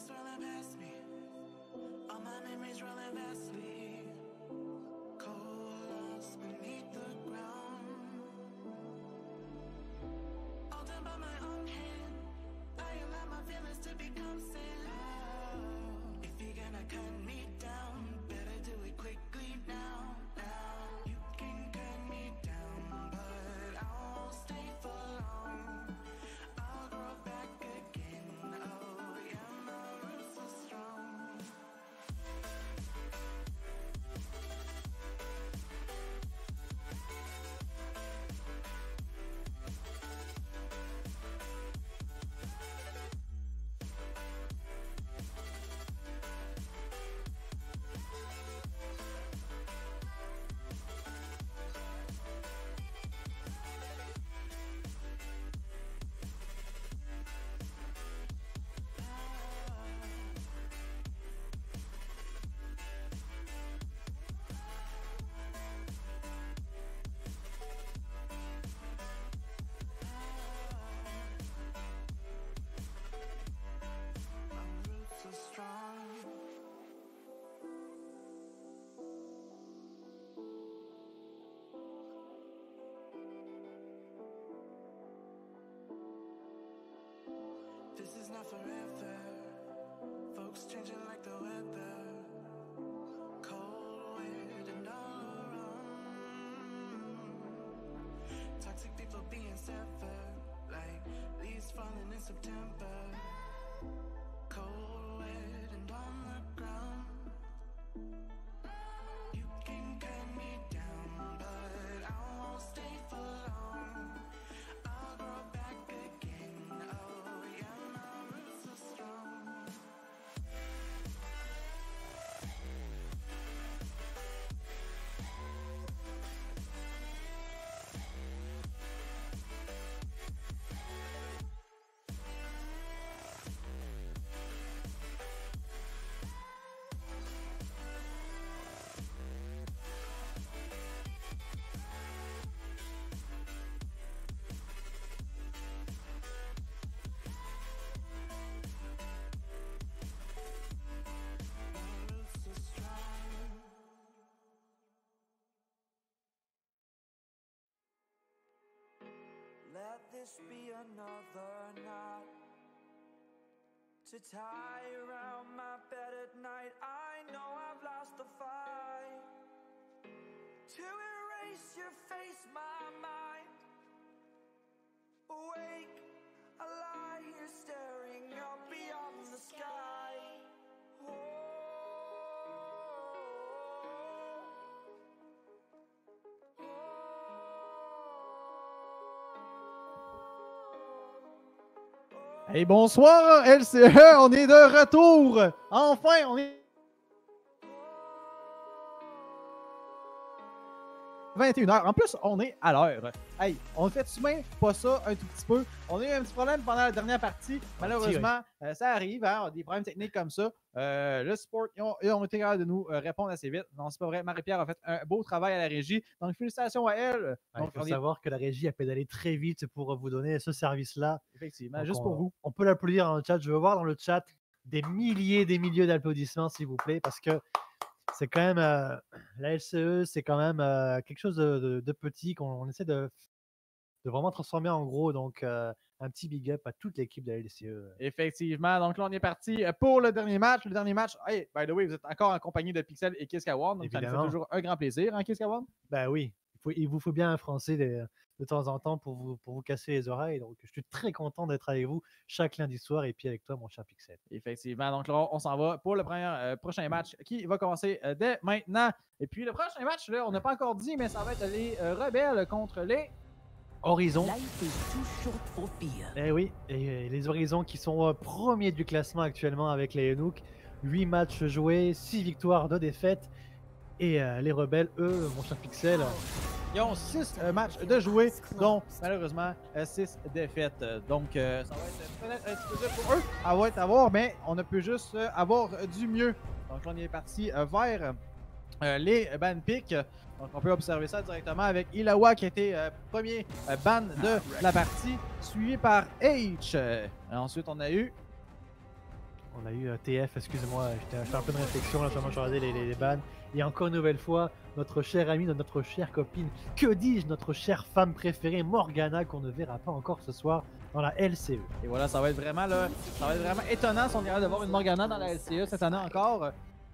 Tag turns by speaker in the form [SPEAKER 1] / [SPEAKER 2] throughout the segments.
[SPEAKER 1] is swirling past me. All my memories rolling past me. Cold lost beneath the ground. All done by my own hand. I allow my feelings to become sin. If you're gonna cut This is not forever. Folks changing like the weather. Cold wind and all around. Toxic people being severed. Like leaves falling in September.
[SPEAKER 2] Let this be another knot to tie
[SPEAKER 3] Hey, bonsoir LCE, on est de retour. Enfin, on est 21h. En plus, on est à l'heure. Hey, on fait même pas ça un tout petit peu. On a eu un petit problème pendant la dernière partie. Malheureusement, euh, ça arrive, hein, des problèmes techniques comme ça. Euh, le support, ils ont, ils ont été capables de nous euh, répondre assez vite. Non, c'est pas vrai. Marie-Pierre a fait un beau travail à la régie. Donc, félicitations à elle.
[SPEAKER 4] Ouais, il faut
[SPEAKER 3] est-
[SPEAKER 4] savoir que la régie a pédalé très vite pour vous donner ce service-là.
[SPEAKER 3] effectivement,
[SPEAKER 4] Donc,
[SPEAKER 3] juste
[SPEAKER 4] on-
[SPEAKER 3] pour vous.
[SPEAKER 4] On peut l'applaudir dans le chat. Je veux voir dans le chat des milliers, des milliers d'applaudissements, s'il vous plaît, parce que c'est quand même euh, la LCE, c'est quand même euh, quelque chose de, de- de petit qu'on on essaie de, de vraiment transformer en gros. Donc, un petit big up à toute l'équipe de la. LCE.
[SPEAKER 3] Effectivement. Donc là, on est parti euh, pour le dernier match. Le dernier match, hey, by the way, vous êtes encore en compagnie de Pixel et Kiskawan. Donc, ça nous fait toujours un grand plaisir, hein, Kiskawan?
[SPEAKER 4] Ben oui, il, faut- il vous faut bien un français de, de temps en temps pour vous, pour vous casser les oreilles. Donc, je suis très content d'être avec vous chaque lundi soir et puis avec toi, mon cher Pixel.
[SPEAKER 3] Effectivement. Donc là, on s'en va pour le premier, euh, prochain match qui va commencer euh, dès maintenant. Et puis le prochain match, là, on n'a pas encore dit, mais ça va être les euh, rebelles contre les.
[SPEAKER 4] Horizon. Eh oui, et, euh, les Horizons qui sont euh, premiers du classement actuellement avec les Henouk. 8 matchs joués, 6 victoires, 2 défaites. Et euh, les rebelles, eux, mon cher Pixel,
[SPEAKER 3] Ils ont 6 matchs de jouer, dont malheureusement 6 défaites. Donc euh, ça va être un petit peu dur pour eux. À à voir, mais on ne peut juste avoir du mieux. Donc on est parti vers les ban picks. Donc on peut observer ça directement avec Ilawa qui a été euh, premier euh, ban de la partie, suivi par H. Euh, ensuite, on a eu
[SPEAKER 4] On a eu euh, TF, excusez-moi, j'étais en pleine réflexion, là, je regardais les, les, les bans. Et encore une nouvelle fois, notre cher ami, notre chère copine, que dis-je, notre chère femme préférée, Morgana, qu'on ne verra pas encore ce soir dans la. LCE.
[SPEAKER 3] Et voilà, ça va être vraiment là, ça va être vraiment étonnant si on est capable de voir une Morgana dans la LCE cette année encore.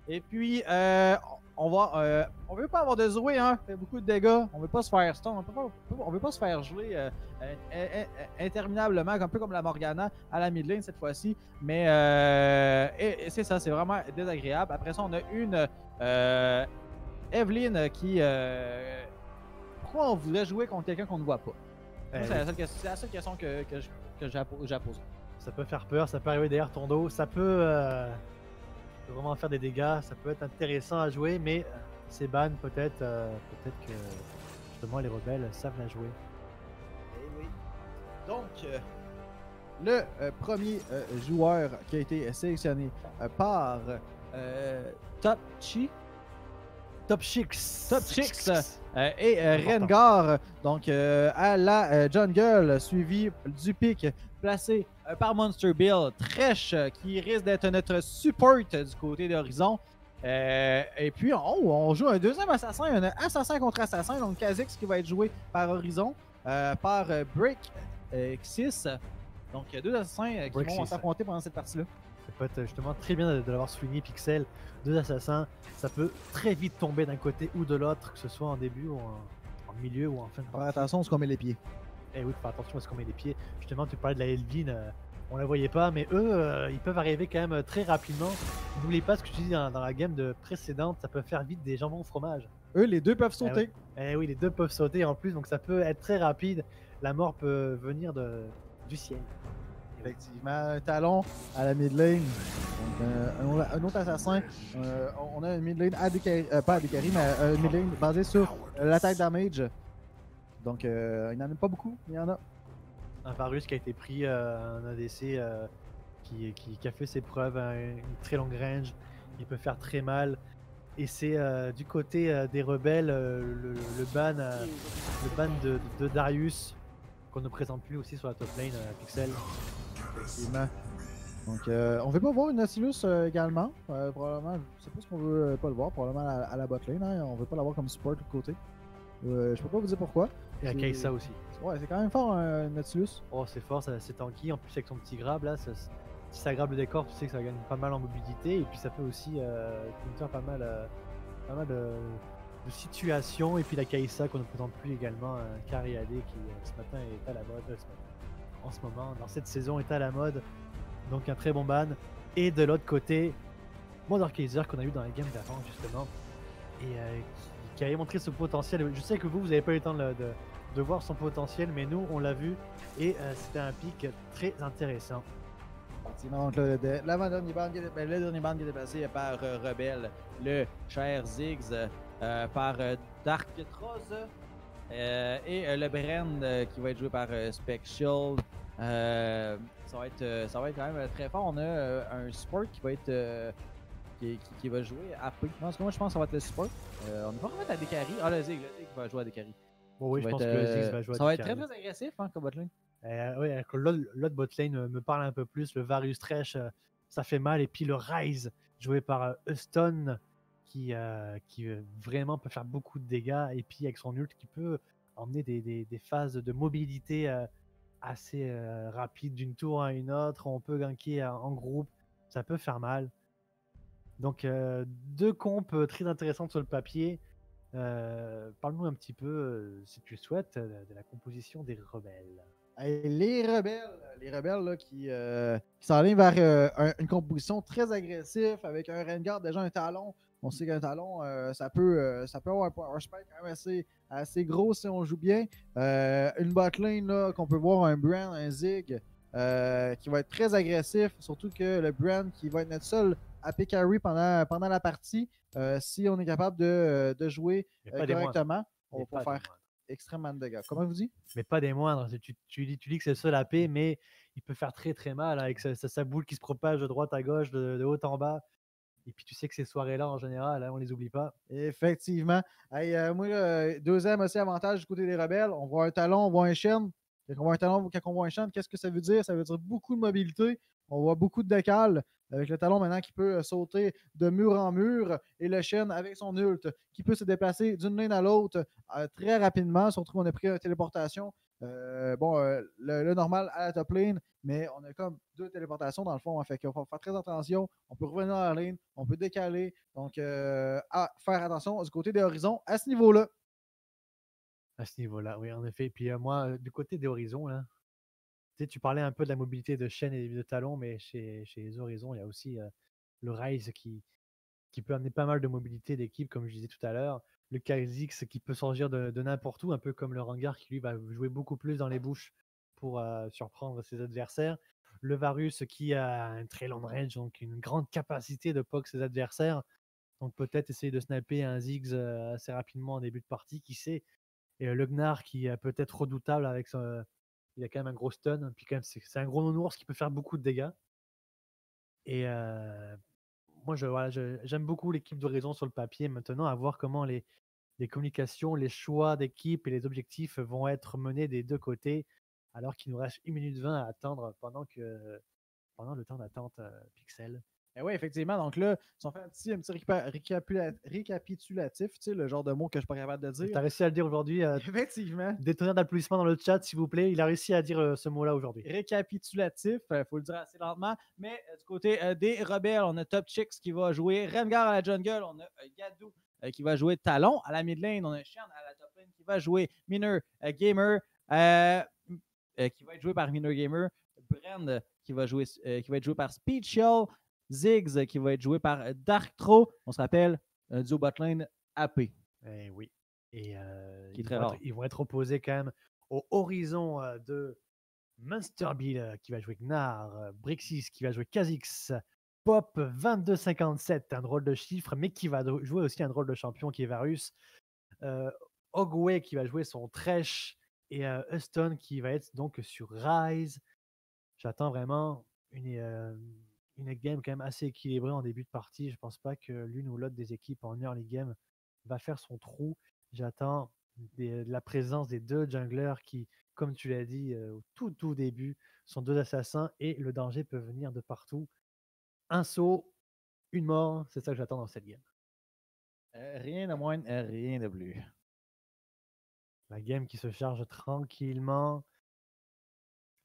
[SPEAKER 3] Et puis, euh, on va, euh, on veut pas avoir de Zoé, hein, fait beaucoup de dégâts. On veut pas se faire stun, on veut pas, on veut pas se faire jouer euh, euh, interminablement, un peu comme la Morgana à la mid lane cette fois-ci. Mais euh, et, et c'est ça, c'est vraiment désagréable. Après ça, on a une Evelyn qui. Pourquoi on voudrait jouer contre quelqu'un qu'on ne voit pas? C'est, la seule question, c'est la seule question que, que, que.
[SPEAKER 4] Ça peut faire peur, ça peut arriver derrière ton dos, ça peut, peut vraiment faire des dégâts, ça peut être intéressant à jouer, mais euh, ces bans, peut-être euh, peut-être que justement les rebelles savent la jouer.
[SPEAKER 3] Eh oui. Donc, euh, le euh, premier euh, joueur qui a été sélectionné euh, par euh, Top Chi
[SPEAKER 4] Top Chicks
[SPEAKER 3] Top Chicks euh, et euh. Rengar, donc euh, à la euh, jungle, suivi du pic placé par Monster Bill, Tresh euh, qui risque d'être notre support du côté d'Horizon. Euh, et puis, on, on joue un deuxième assassin, un assassin contre assassin, donc Kha'Zix qui va être joué par Horizon, euh, par Break euh, Xis. Donc, il y a deux assassins qui vont s'affronter pendant cette partie-là.
[SPEAKER 4] Ça peut être justement très bien de, de l'avoir souligné, Pixel, deux assassins, ça peut très vite tomber d'un côté ou de l'autre, que ce soit en début ou en, en milieu ou en fin de partie.
[SPEAKER 3] attention, on se met les pieds.
[SPEAKER 4] Eh oui, faire attention à ce qu'on met les pieds. Justement, tu parlais de la Elvin, euh, on la voyait pas, mais eux, euh, ils peuvent arriver quand même euh, très rapidement. N'oublie pas ce que tu dis dans, dans la game de précédente, ça peut faire vite des jambons au fromage.
[SPEAKER 3] Eux, les deux peuvent sauter.
[SPEAKER 4] Eh oui, les deux peuvent sauter en plus, donc ça peut être très rapide. La mort peut venir de, du ciel.
[SPEAKER 3] Effectivement, un talon à la mid lane. Donc, euh, un, autre- assassin. Euh, on a une mid lane à Dekari, euh, pas à Dekari, mais une mid lane basée sur l'attaque damage. Donc, euh, il n'y en a pas beaucoup, mais il y en a.
[SPEAKER 4] Un Varus qui a été pris, euh, un ADC euh, qui, qui, qui a fait ses preuves à une très longue range. Il peut faire très mal. Et c'est euh, du côté euh, des rebelles, euh, le, le ban, euh, le ban de, de Darius, qu'on ne présente plus aussi sur la top lane, euh, Pixel.
[SPEAKER 3] Donc, euh, on veut pas voir une Nautilus euh, également. Euh, probablement, je sais pas ce qu'on veut euh, pas le voir. Probablement à, à la bot lane. Hein. On veut pas l'avoir comme support de côté. Euh, je peux pas vous dire pourquoi.
[SPEAKER 4] Et
[SPEAKER 3] C'est-
[SPEAKER 4] Kaisa aussi.
[SPEAKER 3] Ouais, c'est quand même fort un Nautilus.
[SPEAKER 4] Oh, c'est fort, c'est tanky. En plus, avec son petit grab là, ça- si ça grabe le décor, tu sais que ça gagne pas mal en mobilité. Et puis, ça peut aussi euh, counter pas mal, euh, pas mal de, de situations. Et puis, la Kaisa qu'on ne présente plus également, euh, AD qui euh, ce matin est à la mode. euh, en ce moment, dans cette saison, est à la mode. Donc, un très bon ban. Et de l'autre côté, Mother Kaiser qu'on a eu dans la game d'avant, justement. Et euh, qui, qui avait montré ce potentiel. Je sais que vous, vous n'avez pas eu le temps de, voir son potentiel, mais nous, on l'a vu. Et euh, c'était un pic très intéressant.
[SPEAKER 3] Ben, le dernier band qui est déplacé par euh, Rebelle, le cher Ziggs, euh, par euh, Dark Troz, et le euh, qui va être joué par Spectral. Ça, va être, ça va être quand même très fort. On a un support qui va être. Euh, qui, qui- qui va jouer AP. Non, parce que moi je pense que ça va être le support. Euh, on va remettre à Dekari. Ah, le Ziggs, le Ziggs va jouer à Dekari.
[SPEAKER 4] Bon, oui, je pense
[SPEAKER 3] être,
[SPEAKER 4] que le
[SPEAKER 3] euh,
[SPEAKER 4] Ziggs va jouer à
[SPEAKER 3] Ça va être très très agressif hein, comme botlane.
[SPEAKER 4] Euh, que l'autre botlane euh, me parle un peu plus. Le Varus Thresh, euh, ça fait mal. Et puis le Rise, joué par euh, Euston, qui, euh, qui euh, vraiment peut faire beaucoup de dégâts. Et puis avec son ult, qui peut emmener des, des- des phases de mobilité euh, assez euh, rapides d'une tour à une autre. On peut ganker euh, en groupe. Ça peut faire mal. Donc, euh, deux compes euh, très intéressantes sur le papier. Euh, Parle-nous un petit peu, si tu le souhaites, de la composition des rebelles.
[SPEAKER 3] Les rebelles, les rebelles qui, euh, qui s'enlignent vers un- une composition très agressive avec un Rengar, déjà un talon. On sait qu'un talon, ça, peut, ça peut avoir un spike assez, gros si on joue bien. Une botlane qu'on peut voir un Brand, un Zig, qui va être très agressif. Surtout que le Brand qui va être notre seul AP carry pendant, pendant la partie. euh, si on est capable de, de jouer euh, correctement, on va faire extrêmement de dégâts. Comment vous dites?
[SPEAKER 4] Mais pas des moindres. Tu, tu, dis, tu dis que c'est le seul AP, mais il peut faire très très mal avec sa, sa- sa boule qui se propage de droite à gauche, de, de haut en bas. Et puis tu sais que ces soirées-là, en général, hein, on les oublie pas.
[SPEAKER 3] Effectivement. Hey, euh, moi, deuxième aussi avantage du côté des rebelles. On voit un talon, on voit un chêne. Quand on voit un talon, quand on voit un chêne, qu'est-ce que ça veut dire? Ça veut dire beaucoup de mobilité. On voit beaucoup de décales avec le talon maintenant qui peut euh, sauter de mur en mur et le chêne avec son ult qui peut se déplacer d'une ligne à l'autre euh, très rapidement. Surtout on a pris une téléportation. Euh, bon, le, normal à la top lane, mais on a comme deux téléportations dans le fond. hein, fait qu'il faut faire très attention. On peut revenir dans la lane, on peut décaler. Donc, à faire attention du côté des horizons à ce niveau-là.
[SPEAKER 4] À ce niveau-là, oui, en effet. Puis moi, du côté des horizons, là, tu parlais un peu de la mobilité de chaîne et de talon, mais chez, les horizons, il y a aussi le Rise qui, peut amener pas mal de mobilité d'équipe, comme je disais tout à l'heure. Le Kha'Zix qui peut surgir de, n'importe où, un peu comme le Rengar qui lui va jouer beaucoup plus dans les bouches pour surprendre ses adversaires. Le Varus qui a un très long range, donc une grande capacité de poke ses adversaires. Donc peut-être essayer de snapper un Ziggs assez rapidement en début de partie, qui sait? Et le Gnar qui est peut-être redoutable avec son. Il a quand même un gros stun. Puis quand même, c'est un gros nounours qui peut faire beaucoup de dégâts. Et euh, moi, j'aime beaucoup l'équipe d'Horizon sur le papier. Maintenant, à voir comment les, les communications, les choix d'équipe et les objectifs vont être menés des deux côtés, alors qu'il nous reste 1 minute 20 à attendre pendant, que, pendant le temps d'attente euh, Pixel.
[SPEAKER 3] Et oui, effectivement. Donc là, si on fait un petit, un petit récapitulatif, tu sais, le genre de mot que je suis pas capable de
[SPEAKER 4] Tu as
[SPEAKER 3] dire.
[SPEAKER 4] réussi à le dire aujourd'hui. euh,
[SPEAKER 3] Effectivement.
[SPEAKER 4] des tonnerres d'applaudissements dans le chat, s'il vous plaît. Il a réussi à dire euh, ce mot-là aujourd'hui.
[SPEAKER 3] récapitulatif, il faut le dire assez lentement. Mais euh, du côté euh, des rebelles, on a Top Chicks qui va jouer Rengar à la jungle, on a euh, Gadou euh, qui va jouer Talon à la mid lane, on a Shen à la top lane qui va jouer Miner euh, Gamer, euh, euh, qui va être joué par Miner Gamer, Brand qui va, jouer, euh, qui va être joué par Speedshell, Ziggs euh, qui va être joué par euh, Darktro, on se rappelle, un duo botlane AP.
[SPEAKER 4] Eh oui. Et euh,
[SPEAKER 3] Qui est
[SPEAKER 4] ils,
[SPEAKER 3] très
[SPEAKER 4] vont être, ils vont être opposés quand même au horizon euh, de Monster Bill euh, qui va jouer Gnar, euh, Brixis qui va jouer Kha'Zix, Pop 2257, un drôle de chiffre, mais qui va jouer aussi un drôle de champion qui est Varus. Euh, Ogwe qui va jouer son Thresh et euh, Huston qui va être donc sur Rise. J'attends vraiment une, euh, une game quand même assez équilibrée en début de partie. Je pense pas que l'une ou l'autre des équipes en early game va faire son trou. J'attends des- de la présence des deux junglers qui, comme tu l'as dit euh, au tout tout début, sont deux assassins et le danger peut venir de partout. Un saut, une mort, c'est ça que j'attends dans cette game.
[SPEAKER 3] Euh, rien de moins, euh, rien de plus.
[SPEAKER 4] La game qui se charge tranquillement.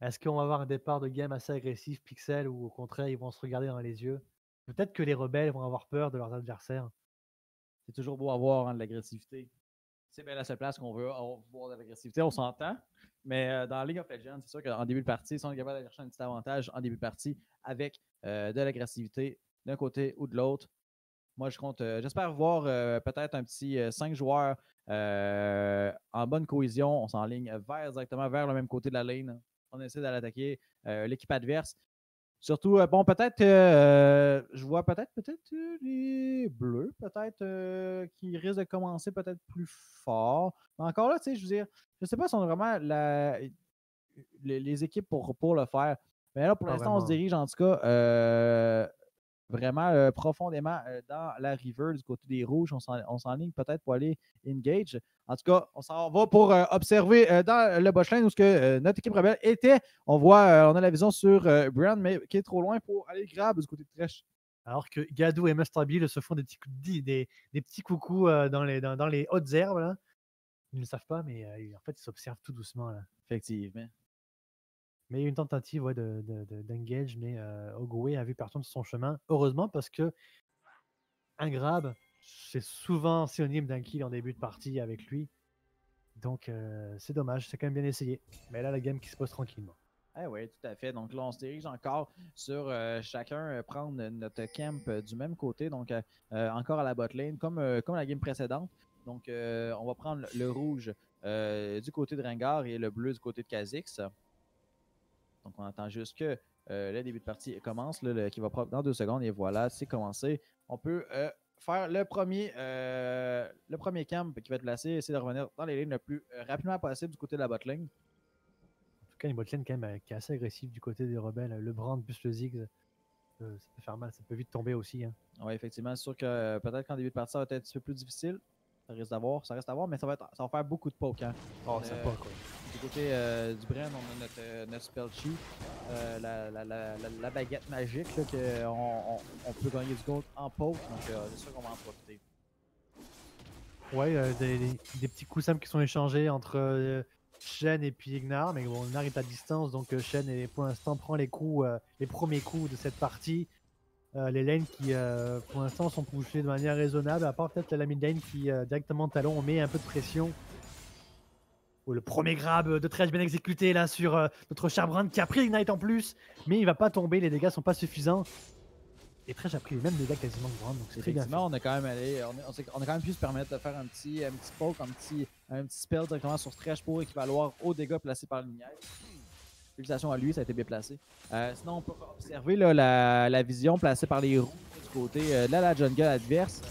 [SPEAKER 4] Est-ce qu'on va avoir un départ de game assez agressif, Pixel, ou au contraire, ils vont se regarder dans les yeux? Peut-être que les rebelles vont avoir peur de leurs adversaires.
[SPEAKER 3] C'est toujours beau avoir hein, de l'agressivité. C'est bien la seule place qu'on veut avoir de l'agressivité, on s'entend. Mais euh, dans League of Legends, c'est sûr qu'en début de partie, si on est capable d'aller chercher un petit avantage en début de partie avec euh, de l'agressivité d'un côté ou de l'autre, moi je compte, euh, j'espère voir peut-être un petit 5 joueurs en bonne cohésion. On s'enligne vers, directement vers le même côté de la lane. On essaie d'aller attaquer euh, l'équipe adverse. Surtout, euh, bon, peut-être, euh, je vois peut-être, peut-être les bleus, peut-être, euh, qui risquent de commencer peut-être plus fort. Mais encore là, tu sais, je veux dire, je sais pas si on a vraiment la, les, les équipes pour, pour le faire. Mais là, pour l'instant, on se dirige en tout cas euh, vraiment euh, profondément euh, dans la river du côté des rouges. On s'en- on s'enligne peut-être pour aller engage. En tout cas, on s'en va pour euh, observer dans le lane où ce que, notre équipe rebelle était. On voit, on a la vision sur Brand, mais qui est trop loin pour aller grab du côté de Thresh.
[SPEAKER 4] Alors que Gadou et. Bill se font des petits, des, des- des petits coucous dans, les, dans, dans les hautes herbes. Là. Ils ne le savent pas, mais en fait, ils s'observent tout doucement. Là.
[SPEAKER 3] Effectivement.
[SPEAKER 4] Mais il y a eu une tentative ouais, de, de- de- d'engage, mais euh, Ogwe a vu personne sur son chemin. Heureusement, parce que un grab, c'est souvent synonyme d'un kill en début de partie avec lui. Donc, euh, c'est dommage, c'est quand même bien essayé. Mais là, la game qui se pose tranquillement.
[SPEAKER 3] Ah oui, tout à fait. Donc là, on se dirige encore sur euh, chacun prendre notre camp du même côté. Donc encore à la bot lane, comme, comme la game précédente. Donc on va prendre le, rouge du côté de Rengar et le bleu du côté de Kha'Zix. Donc on attend juste que euh, le début de partie commence, là, le- qui va prendre dans deux secondes. Et voilà, c'est commencé. On peut euh, faire le premier, euh, le premier camp qui va être placé, essayer de revenir dans les lignes le plus rapidement possible du côté de la bot lane.
[SPEAKER 4] En tout cas, une botlane quand même euh, qui est assez agressive du côté des rebelles. Le Brand plus le Ziggs, euh, ça peut faire mal, ça peut vite tomber aussi. hein.
[SPEAKER 3] Oui, effectivement, c'est sûr que euh, peut-être qu'en début de partie, ça va être un petit peu plus difficile. Ça reste d'avoir, ça reste à voir, mais ça va, être, ça va faire beaucoup de poke. Hein.
[SPEAKER 4] Oh, ça
[SPEAKER 3] Euh,
[SPEAKER 4] pas, quoi.
[SPEAKER 3] Côté euh, du Bren, on a notre, euh, notre spell sheet, euh, la, la, la, la, baguette magique, là, que on, on, peut gagner du gold en poke, donc euh, c'est sûr qu'on va en profiter.
[SPEAKER 4] Ouais, des, des- petits coups simples qui sont échangés entre Shen et puis Ignar, mais bon, Ignar est à distance, donc Shen pour l'instant prend les coups, les premiers coups de cette partie. Les lanes qui, pour l'instant, sont poussées de manière raisonnable, à part peut-être la mid lane qui, directement talon, on met un peu de pression. Oh, le premier grab de Trash bien exécuté là sur euh, notre Charbrand qui a pris Ignite en plus, mais il va pas tomber, les dégâts sont pas suffisants. Et Trash a pris les mêmes dégâts quasiment que Brand, donc c'est très bien fait.
[SPEAKER 3] On a quand même allé, on, est- a quand même pu se permettre de faire un petit, un petit poke, un petit, un petit spell directement sur Stretch pour équivaloir aux dégâts placés par lumière. Félicitations à lui, ça a été bien placé. Euh, sinon, on peut observer là, la, la vision placée par les roues du côté euh, de la jungle adverse.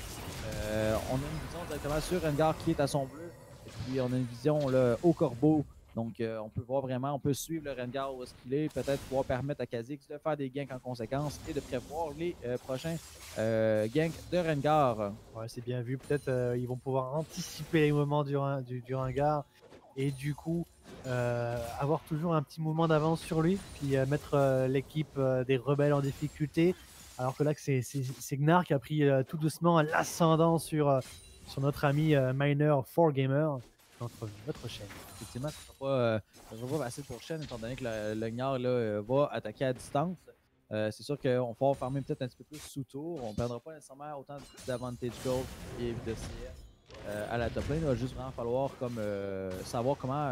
[SPEAKER 3] On a une vision directement sur Rengar qui est à son bleu. Puis on a une vision au corbeau. Donc euh, on peut voir vraiment, on peut suivre le Rengar où est-ce qu'il est, peut-être pouvoir permettre à Kha'Zix de faire des ganks en conséquence et de prévoir les euh, prochains euh, ganks de Rengar.
[SPEAKER 4] Ouais, c'est bien vu. Peut-être euh, ils vont pouvoir anticiper les moments du, du, du ringard et du coup avoir toujours un petit mouvement d'avance sur lui, puis mettre l'équipe des rebelles en difficulté. Alors que là, c'est Gnar qui a pris tout doucement l'ascendant sur, sur notre ami euh, Miner 4Gamer, notre, notre chaîne.
[SPEAKER 3] Effectivement, sera pas, euh, sera pas facile pour Shen, étant donné que le, le Gnard, là, euh, va attaquer à distance. Euh, c'est sûr qu'on va pouvoir farmer peut-être un petit peu plus sous tour. On ne perdra pas nécessairement autant d'avantage gold et de CS euh, à la top lane. Il va juste vraiment falloir comme, euh, savoir comment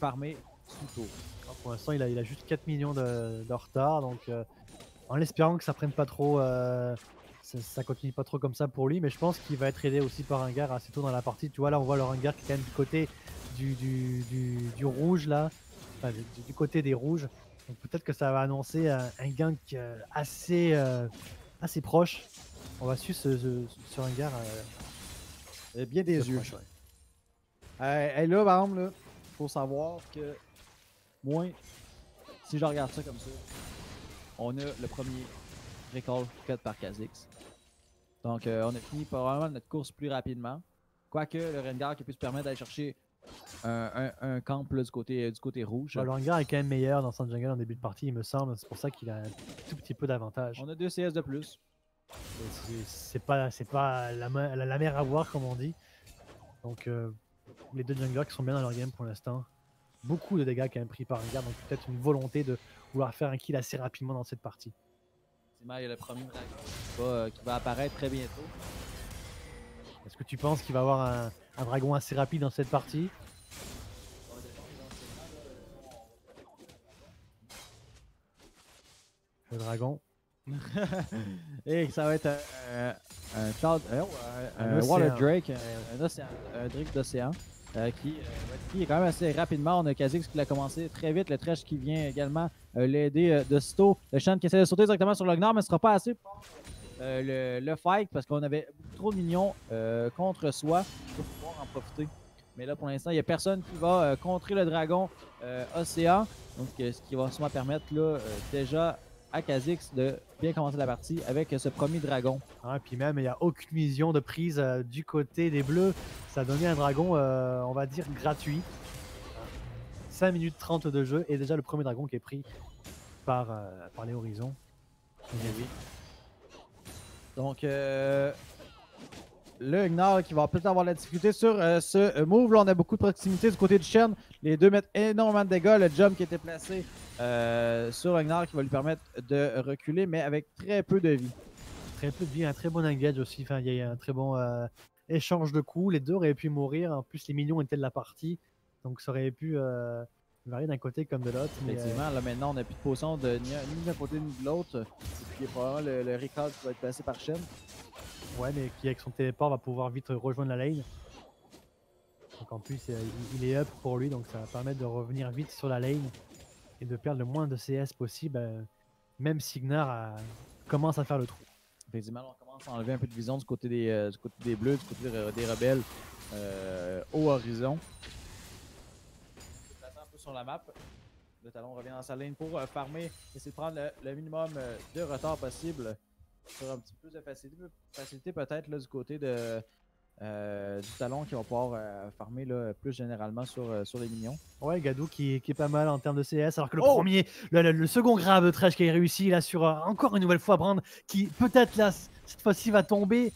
[SPEAKER 3] farmer sous tour.
[SPEAKER 4] Alors, pour l'instant, il a, il a juste 4 millions de, de retard, donc euh, en espérant que ça prenne pas trop, ça, continue pas trop comme ça pour lui, mais je pense qu'il va être aidé aussi par un gars assez tôt dans la partie. Tu vois, là, on voit le Rengar qui est quand même du côté du, du, du, du rouge, là, enfin, du, côté des rouges. Donc peut-être que ça va annoncer un, un gank euh, assez, euh, assez proche. On va suivre ce, ce, ce Rengar. euh,
[SPEAKER 3] bien des yeux.
[SPEAKER 4] proche, ouais.
[SPEAKER 3] Euh, et là, par exemple, il faut savoir que moi, si je regarde ça comme ça, on a le premier recall fait par Kha'Zix. Donc, euh, on a fini probablement notre course plus rapidement. Quoique le Rengar qui a pu se permettre d'aller chercher un, un, un camp là, du, côté, du côté rouge.
[SPEAKER 4] Bah, le Rengar est quand même meilleur dans son jungle en début de partie, il me semble. C'est pour ça qu'il a un tout petit peu d'avantage.
[SPEAKER 3] On a deux CS de plus.
[SPEAKER 4] C'est- pas, c'est pas la, ma- la, la mer à voir, comme on dit. Donc, euh, les deux junglers qui sont bien dans leur game pour l'instant. Beaucoup de dégâts quand même pris par un gars, donc peut-être une volonté de vouloir faire un kill assez rapidement dans cette partie.
[SPEAKER 3] Effectivement, il y a le premier dragon qui va, euh, qui va apparaître très bientôt.
[SPEAKER 4] Est-ce que tu penses qu'il va avoir un, un dragon assez rapide dans cette partie Le dragon.
[SPEAKER 3] Et ça va être un, un, un cloud- euh, ouais, un,
[SPEAKER 4] Un
[SPEAKER 3] un Water
[SPEAKER 4] océan.
[SPEAKER 3] Drake, un, un océan, un Drake d'océan. Euh, qui, euh, être pris quand même assez rapidement. On a Kha'Zix qui l'a commencé très vite. Le Trash qui vient également euh, l'aider euh, de Sto. Le Shan qui essaie de sauter directement sur le mais ce sera pas assez pour euh, le, le fight parce qu'on avait trop de minions contre soi pour pouvoir en profiter. Mais là, pour l'instant, il n'y a personne qui va contrer le dragon océan. Donc, ce qui va sûrement permettre là, déjà à Kha'Zix de bien commencer la partie avec ce premier dragon.
[SPEAKER 4] Hein, puis même, il n'y a aucune vision de prise euh, du côté des bleus. Ça a donné un dragon, euh, on va dire, gratuit. 5 minutes 30 de jeu et déjà le premier dragon qui est pris par, euh, par les horizons.
[SPEAKER 3] Donc, euh, le Gnar qui va peut-être avoir la difficulté sur euh, ce move. Là, on a beaucoup de proximité du côté du Shen. Les deux mettent énormément de dégâts. Le jump qui était placé euh, sur le Gnar qui va lui permettre de reculer, mais avec très peu de vie.
[SPEAKER 4] Très peu de vie, un très bon engage aussi. Enfin, il y a eu un très bon euh, échange de coups. Les deux auraient pu mourir. En plus, les minions étaient de la partie. Donc, ça aurait pu euh, varier d'un côté comme de l'autre.
[SPEAKER 3] Effectivement, là maintenant, on n'a plus de potion de ni, d'un côté ni de l'autre. A probablement le, le recall qui va être placé par Shen.
[SPEAKER 4] Ouais, mais qui avec son téléport va pouvoir vite rejoindre la lane. Donc en plus, il est up pour lui, donc ça va permettre de revenir vite sur la lane et de perdre le moins de CS possible, euh, même si Gnar a- commence à faire le trou.
[SPEAKER 3] Effectivement, on commence à enlever un peu de vision du côté des, euh, du côté des bleus, du côté des, des rebelles euh, au horizon. On se un peu sur la map. Le talon revient dans sa ligne pour euh, farmer, essayer de prendre le, le minimum euh, de retard possible sur un petit peu plus de facilité, facilité peut-être là, du côté de, euh, du talon qui va pouvoir euh, farmer là, plus généralement sur, euh, sur les minions.
[SPEAKER 4] Ouais, Gadou qui, qui est pas mal en termes de CS, alors que le
[SPEAKER 3] Oh
[SPEAKER 4] premier, le, le- le second grave trash qui a réussi là sur encore une nouvelle fois Brand, qui peut-être là, cette fois-ci va tomber.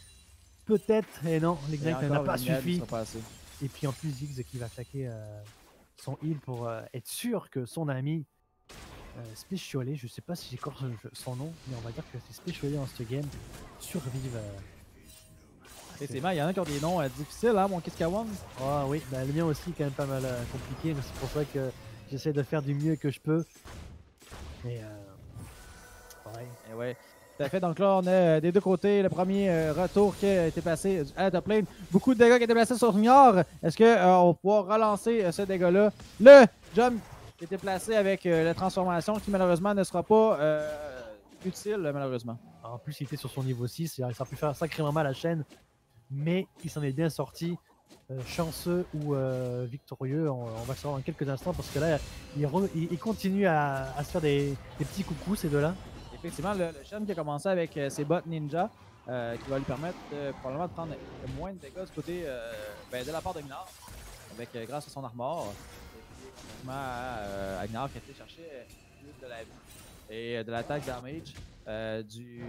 [SPEAKER 4] Peut-être, et non, l'exact n'a pas suffi.
[SPEAKER 3] pas.
[SPEAKER 4] Et puis en plus, Ziggs qui va claquer son heal pour être sûr que son ami Spéciolé, je sais pas si j'écorche son nom, mais on va dire que c'est Spéciolé dans ce game, survive. Euh.
[SPEAKER 3] Effectivement, il y en a qui ont des noms euh, difficiles, hein, mon Kiskawan.
[SPEAKER 4] Ah oui, bah, le mien aussi quand même pas mal euh, compliqué, mais c'est pour ça que j'essaie de faire du mieux que je peux. Mais euh, pareil.
[SPEAKER 3] Et ouais. Tout à fait. Donc là, on a euh, des deux côtés le premier euh, retour qui a été placé à la top lane. Beaucoup de dégâts qui été placés sur Junior. Est-ce qu'on va pouvoir relancer euh, ce dégât-là? Le jump qui a été placé avec euh, la transformation qui malheureusement ne sera pas euh, utile, malheureusement.
[SPEAKER 4] En plus, il était sur son niveau 6, c'est-à-dire qu'il aurait pu faire sacrément mal à la chaîne, mais il s'en est bien sorti. Euh, chanceux ou euh, victorieux, on, va le savoir dans quelques instants parce que là, il, continue à, se faire des, petits coucous, ces deux-là.
[SPEAKER 3] Effectivement, le, le qui a commencé avec euh, ses bottes ninja, qui va lui permettre probablement de prendre moins de dégâts du côté ben, de la part de Minard, avec, grâce à son armor. Et à, à Minard qui a été chercher de la vie et de l'attaque damage du.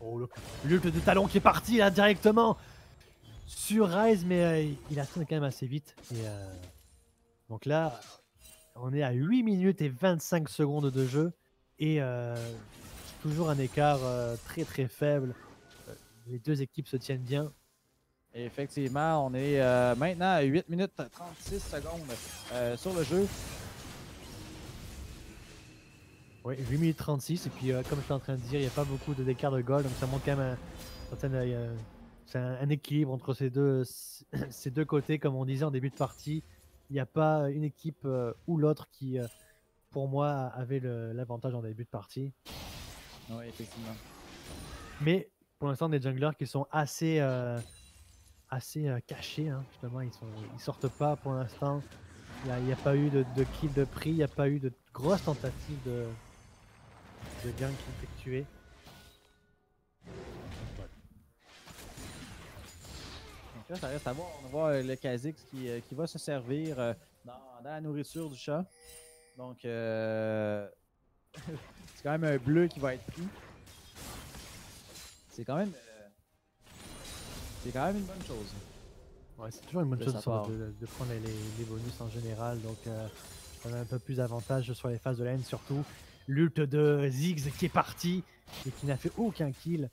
[SPEAKER 4] Oh, le lutte de talon qui est parti là directement sur Rise, mais euh, il atteint quand même assez vite. Et, euh, donc là, on est à 8 minutes et 25 secondes de jeu et euh, toujours un écart euh, très très faible. Les deux équipes se tiennent bien.
[SPEAKER 3] Effectivement, on est maintenant à 8 minutes 36 secondes sur le jeu.
[SPEAKER 4] Oui, 8 minutes 36. Et puis, euh, comme je suis en train de dire, il n'y a pas beaucoup de d'écart de goal. Donc, ça montre quand même un, certain, euh, c'est un, un équilibre entre ces deux, ces deux côtés. Comme on disait en début de partie, il n'y a pas une équipe euh, ou l'autre qui, euh, pour moi, avait l'avantage en début de partie.
[SPEAKER 3] Oui, effectivement.
[SPEAKER 4] Mais pour l'instant, des junglers qui sont assez, assez cachés. hein, justement, ils ils sortent pas pour l'instant. Il n'y a, pas eu de, de kill de prix, il n'y a pas eu de grosses tentatives de, de gank effectuées.
[SPEAKER 3] Donc là, ça reste à voir. On va voir euh, le Kha'Zix qui, euh, qui va se servir euh, dans, dans la nourriture du chat. Donc, euh, c'est quand même un bleu qui va être pris. C'est quand même. euh, c'est quand même une bonne chose.
[SPEAKER 4] Ouais, c'est toujours une bonne chose sur- de, de prendre les, les bonus en général. Donc, euh, on a un peu plus d'avantages sur les phases de lane, surtout. L'ult de Ziggs qui est parti et qui n'a fait aucun kill.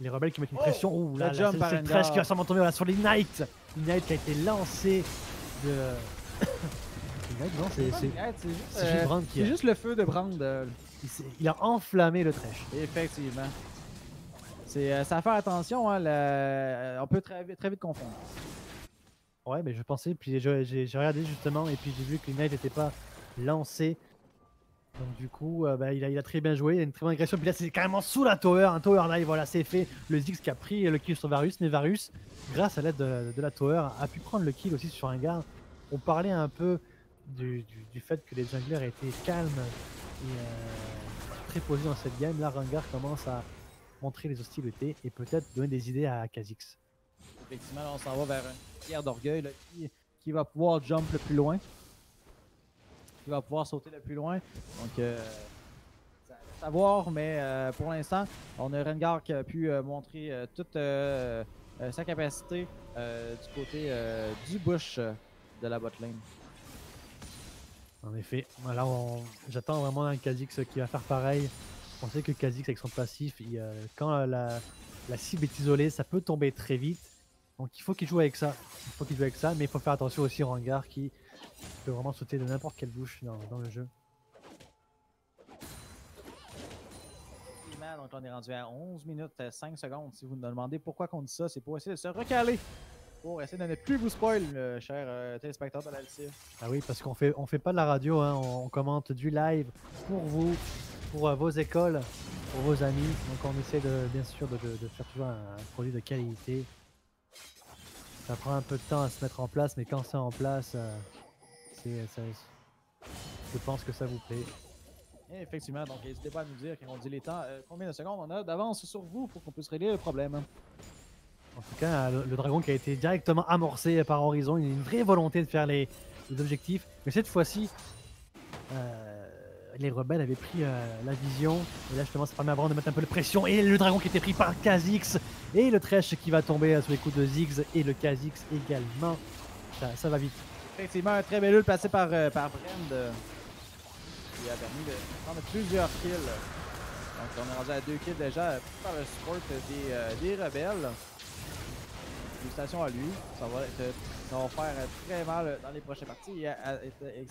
[SPEAKER 4] Les rebelles qui mettent une
[SPEAKER 3] Oh
[SPEAKER 4] pression. Ouh là,
[SPEAKER 3] Le
[SPEAKER 4] là, c'est. Trash qui va sûrement tomber voilà, sur l'Ignite. L'Ignite qui a été lancé de. Non, c'est.
[SPEAKER 3] juste, euh,
[SPEAKER 4] juste Brand qui
[SPEAKER 3] c'est
[SPEAKER 4] a-
[SPEAKER 3] juste le feu de Brand. euh,
[SPEAKER 4] il, a enflammé le trash.
[SPEAKER 3] effectivement. C'est euh, c'est à faire attention. Hein, le- on peut très vite, très vite confondre.
[SPEAKER 4] Ouais, mais je pensais, puis j'ai regardé justement, et puis j'ai vu que l'Ignite n'était pas lancé. Donc du coup, euh, bah, il, a, très bien joué, il a une très bonne agression. Puis là, c'est carrément sous la tower, un tower live, voilà, c'est fait. Le Ziggs qui a pris le kill sur Varus, mais Varus, grâce à l'aide de, la tower, a pu prendre le kill aussi sur un gars. On parlait un peu du, fait que les junglers étaient calmes et euh, très posés dans cette game. Là, Rengar commence à montrer les hostilités et peut-être donner des idées à Kha'Zix.
[SPEAKER 3] Effectivement, là, on s'en va vers une pierre d'orgueil qui, qui va pouvoir jump le plus loin. Qui va pouvoir sauter le plus loin. Donc, euh, à voir, mais euh, pour l'instant, on a Rengar qui a pu euh, montrer euh, toute sa capacité du côté du bush de la botlane.
[SPEAKER 4] En effet, on- j'attends vraiment un Kha'Zix qui va faire pareil. On sait que Kha'Zix avec son passif, quand la, la cible est isolée, ça peut tomber très vite. Donc il faut qu'il joue avec ça. Il faut qu'il joue avec ça, mais il faut faire attention aussi au Rengar qui peut vraiment sauter de n'importe quelle bouche dans, dans le jeu.
[SPEAKER 3] Donc, on est rendu à 11 minutes euh, 5 secondes. Si vous nous demandez pourquoi on dit ça, c'est pour essayer de se recaler. Pour essayer de ne plus vous spoil, euh, cher euh, téléspectateur de l'Alcia.
[SPEAKER 4] Ah oui, parce qu'on fait, on fait pas de la radio, hein, on, on commente du live pour vous, pour euh, vos écoles, pour vos amis. Donc on essaie de, bien sûr de, de- de faire toujours un, un produit de qualité. Ça prend un peu de temps à se mettre en place, mais quand c'est en place, euh, c'est, ça- je pense que ça vous plaît.
[SPEAKER 3] Et effectivement, donc n'hésitez pas à nous dire quand on dit les temps, euh, combien de secondes on a d'avance sur vous pour qu'on puisse régler le problème.
[SPEAKER 4] En tout cas, le, le dragon qui a été directement amorcé par Horizon, il a une vraie volonté de faire les, les objectifs. Mais cette fois-ci, euh, les rebelles avaient pris euh, la vision. Et là, justement, ça permet à Brown de mettre un peu de pression. Et le dragon qui était pris par Kha'Zix. Et le Thresh qui va tomber euh, sous les coups de Ziggs. Et le Kha'Zix également. Ça, ça va vite.
[SPEAKER 3] Effectivement, un très bel ult passé par, euh, par euh, qui a permis de prendre plusieurs kills. Donc on est rendu à deux kills déjà euh, par le support des, euh, des rebelles. Félicitations à lui. Ça va, ça va faire très mal dans les prochaines parties. Il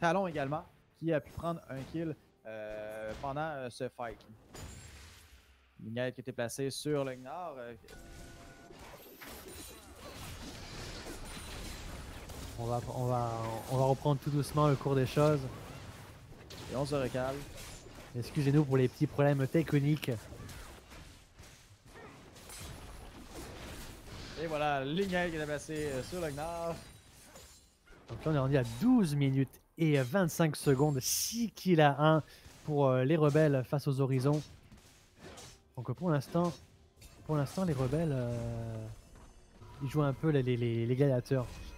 [SPEAKER 3] Talon également qui a pu prendre un kill pendant ce fight. Miguel qui était placé sur le Gnard.
[SPEAKER 4] On va, on, va, on va reprendre tout doucement le cours des choses.
[SPEAKER 3] et on se recale.
[SPEAKER 4] Excusez-nous pour les petits problèmes techniques.
[SPEAKER 3] Et voilà, Lignel qui est placé euh, sur le Gnard.
[SPEAKER 4] Donc là, on est rendu à 12 minutes et 25 secondes. 6 kills à 1 pour euh, les rebelles face aux horizons. Donc pour l'instant, pour l'instant, les rebelles, euh, ils jouent un peu les, les.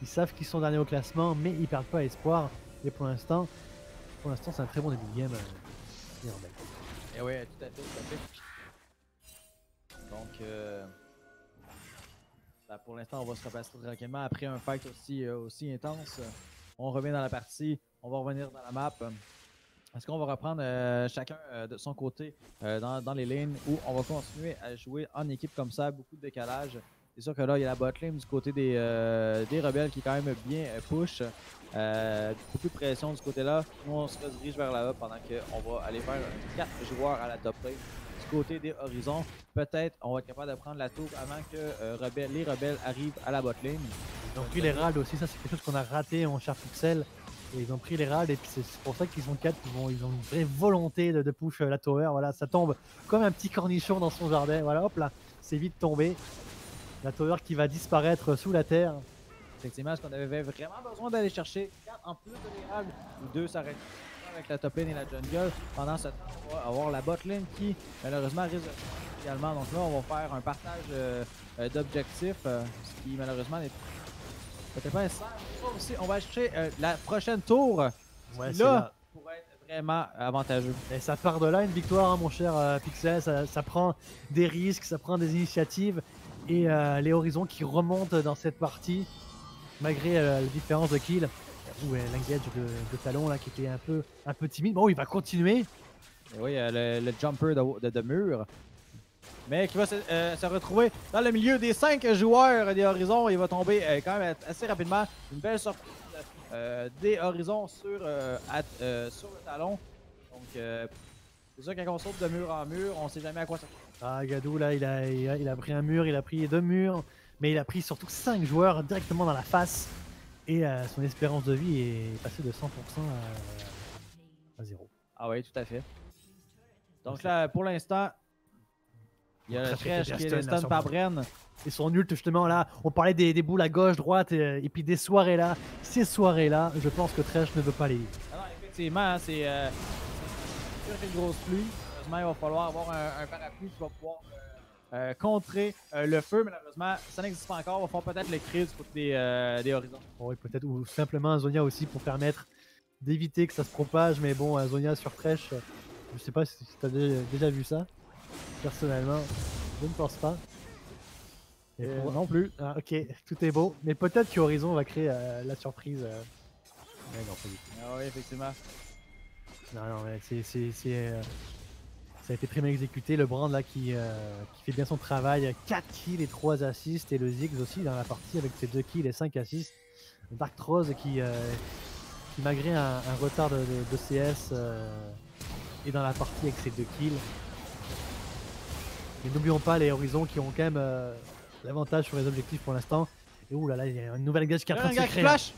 [SPEAKER 4] Ils savent qu'ils sont derniers au classement, mais ils perdent pas espoir. Et pour l'instant, pour l'instant, c'est un très bon début de game. euh.
[SPEAKER 3] Et oui, tout à fait, tout à fait. Donc, euh, bah, pour l'instant, on va se repasser tranquillement après un fight aussi, euh, aussi intense. On revient dans la partie, on va revenir dans la map. Est-ce qu'on va reprendre euh, chacun de son côté dans, dans les lanes ou on va continuer à jouer en équipe comme ça, beaucoup de décalage. C'est sûr que là, il y a la bot lane du côté des, euh, rebelles qui est quand même bien euh, push. Euh, beaucoup de pression de ce côté-là. Nous, on se redirige vers là-bas pendant qu'on va aller faire 4 joueurs à la top lane. Du côté des horizons, peut-être on va être capable de prendre la tour avant que euh, les rebelles arrivent à la bot lane.
[SPEAKER 4] Ils ont pris les rades aussi, ça c'est quelque chose qu'on a raté en Sharp Pixel. Et ils ont pris les rades et puis c'est pour ça qu'ils sont 4, ils, vont, ils ont une vraie volonté de, de push la tower. Voilà, ça tombe comme un petit cornichon dans son jardin. Voilà, hop là, c'est vite tombé. La tower qui va disparaître sous la terre.
[SPEAKER 3] Effectivement, est-ce qu'on avait vraiment besoin d'aller chercher 4 en plus de les 2 ça aurait été avec la top lane et la jungle. Pendant ce temps, on va avoir la bot lane qui malheureusement risque de également. Donc là, on va faire un partage euh, euh, d'objectifs, euh, ce qui malheureusement n'est peut-être pas nécessaire. Aussi, on va euh, la prochaine tour.
[SPEAKER 4] Ouais, c'est
[SPEAKER 3] là,
[SPEAKER 4] là.
[SPEAKER 3] pourrait être vraiment avantageux.
[SPEAKER 4] Et ça part de là une victoire, hein, mon cher Pixel. Ça, ça prend des risques, ça prend des initiatives. Et euh, les horizons qui remontent dans cette partie, malgré euh, la différence de kill. Ou euh, l'engage de, talon là qui était un peu, un peu timide. Bon, il va continuer.
[SPEAKER 3] Oui, le, jumper de, mur. Mais qui va se, retrouver dans le milieu des 5 joueurs des Horizons. Il va tomber quand même assez rapidement. Une belle surprise des Horizons sur, sur le talon. Donc, c'est sûr saute de mur en mur, on sait jamais à quoi ça
[SPEAKER 4] Ah, Gadou, là, il a, il, a, il a pris un mur, il a pris deux murs, mais il a pris surtout 5 joueurs directement dans la face. Et euh, son espérance de vie est passée de 100% à, à 0.
[SPEAKER 3] Ah oui, tout à fait. Donc là, pour l'instant, il y a le qui est
[SPEAKER 4] stun,
[SPEAKER 3] stun par. Bren.
[SPEAKER 4] Et son ult, justement, là, on parlait des, des boules à gauche, droite, et, et puis des soirées là. Ces soirées-là, je pense que Trash ne veut pas les vivre.
[SPEAKER 3] Ah non, effectivement, hein, c'est euh, une grosse pluie. Il va falloir avoir un, un parapluie qui va pouvoir euh, euh, contrer euh, le feu. Malheureusement, ça n'existe pas encore. Il va falloir peut-être le créer du côté des, euh, des horizons.
[SPEAKER 4] Bon, et peut-être, ou simplement un Zonia aussi pour permettre d'éviter que ça se propage. Mais bon, un Zonia sur euh, je sais pas si tu as déjà, déjà vu ça. Personnellement, je ne pense pas. Et
[SPEAKER 3] Euh,
[SPEAKER 4] pour-
[SPEAKER 3] non plus.
[SPEAKER 4] Ah, ok, tout est beau. Mais peut-être qu'Horizon va créer euh, la surprise. euh. Ouais, non, pas du tout.
[SPEAKER 3] Ah oui, effectivement.
[SPEAKER 4] Non, non, mais c'est, euh, ça a été très bien exécuté. Le Brand là qui, euh, qui fait bien son travail. 4 kills et 3 assists. Et le Ziggs aussi dans la partie avec ses 2 kills et 5 assists. Dark Rose qui, euh, qui malgré un, un retard de, de- de CS euh, est dans la partie avec ses 2 kills. Et n'oublions pas les Horizons qui ont quand même euh, l'avantage sur les objectifs pour l'instant. Et ouh là là, il y a une nouvelle gage qui est en train de se créer.
[SPEAKER 3] flash.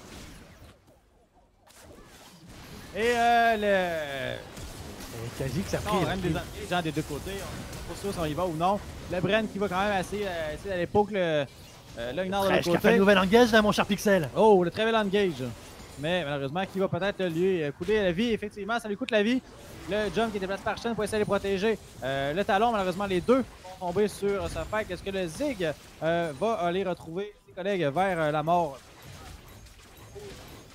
[SPEAKER 3] Et le.
[SPEAKER 4] Et Kha'Zix a pris.
[SPEAKER 3] On des des gens des deux côtés. On est pas sûr si on y va ou non. Le Bren qui va quand même assez, euh, essayer d'aller poke le. Euh, le de l'autre
[SPEAKER 4] qui a fait
[SPEAKER 3] côté.
[SPEAKER 4] un nouvel engage là, mon cher Pixel.
[SPEAKER 3] Oh, le Travel Engage. mais malheureusement, qui va peut-être lui euh, couler la vie. Effectivement, ça lui coûte la vie. Le jump qui est déplacé par Shen pour essayer de les protéger. Euh, le talon, malheureusement, les deux vont tomber sur sa fête. Est-ce que le Zig euh, va aller retrouver ses collègues vers euh, la mort?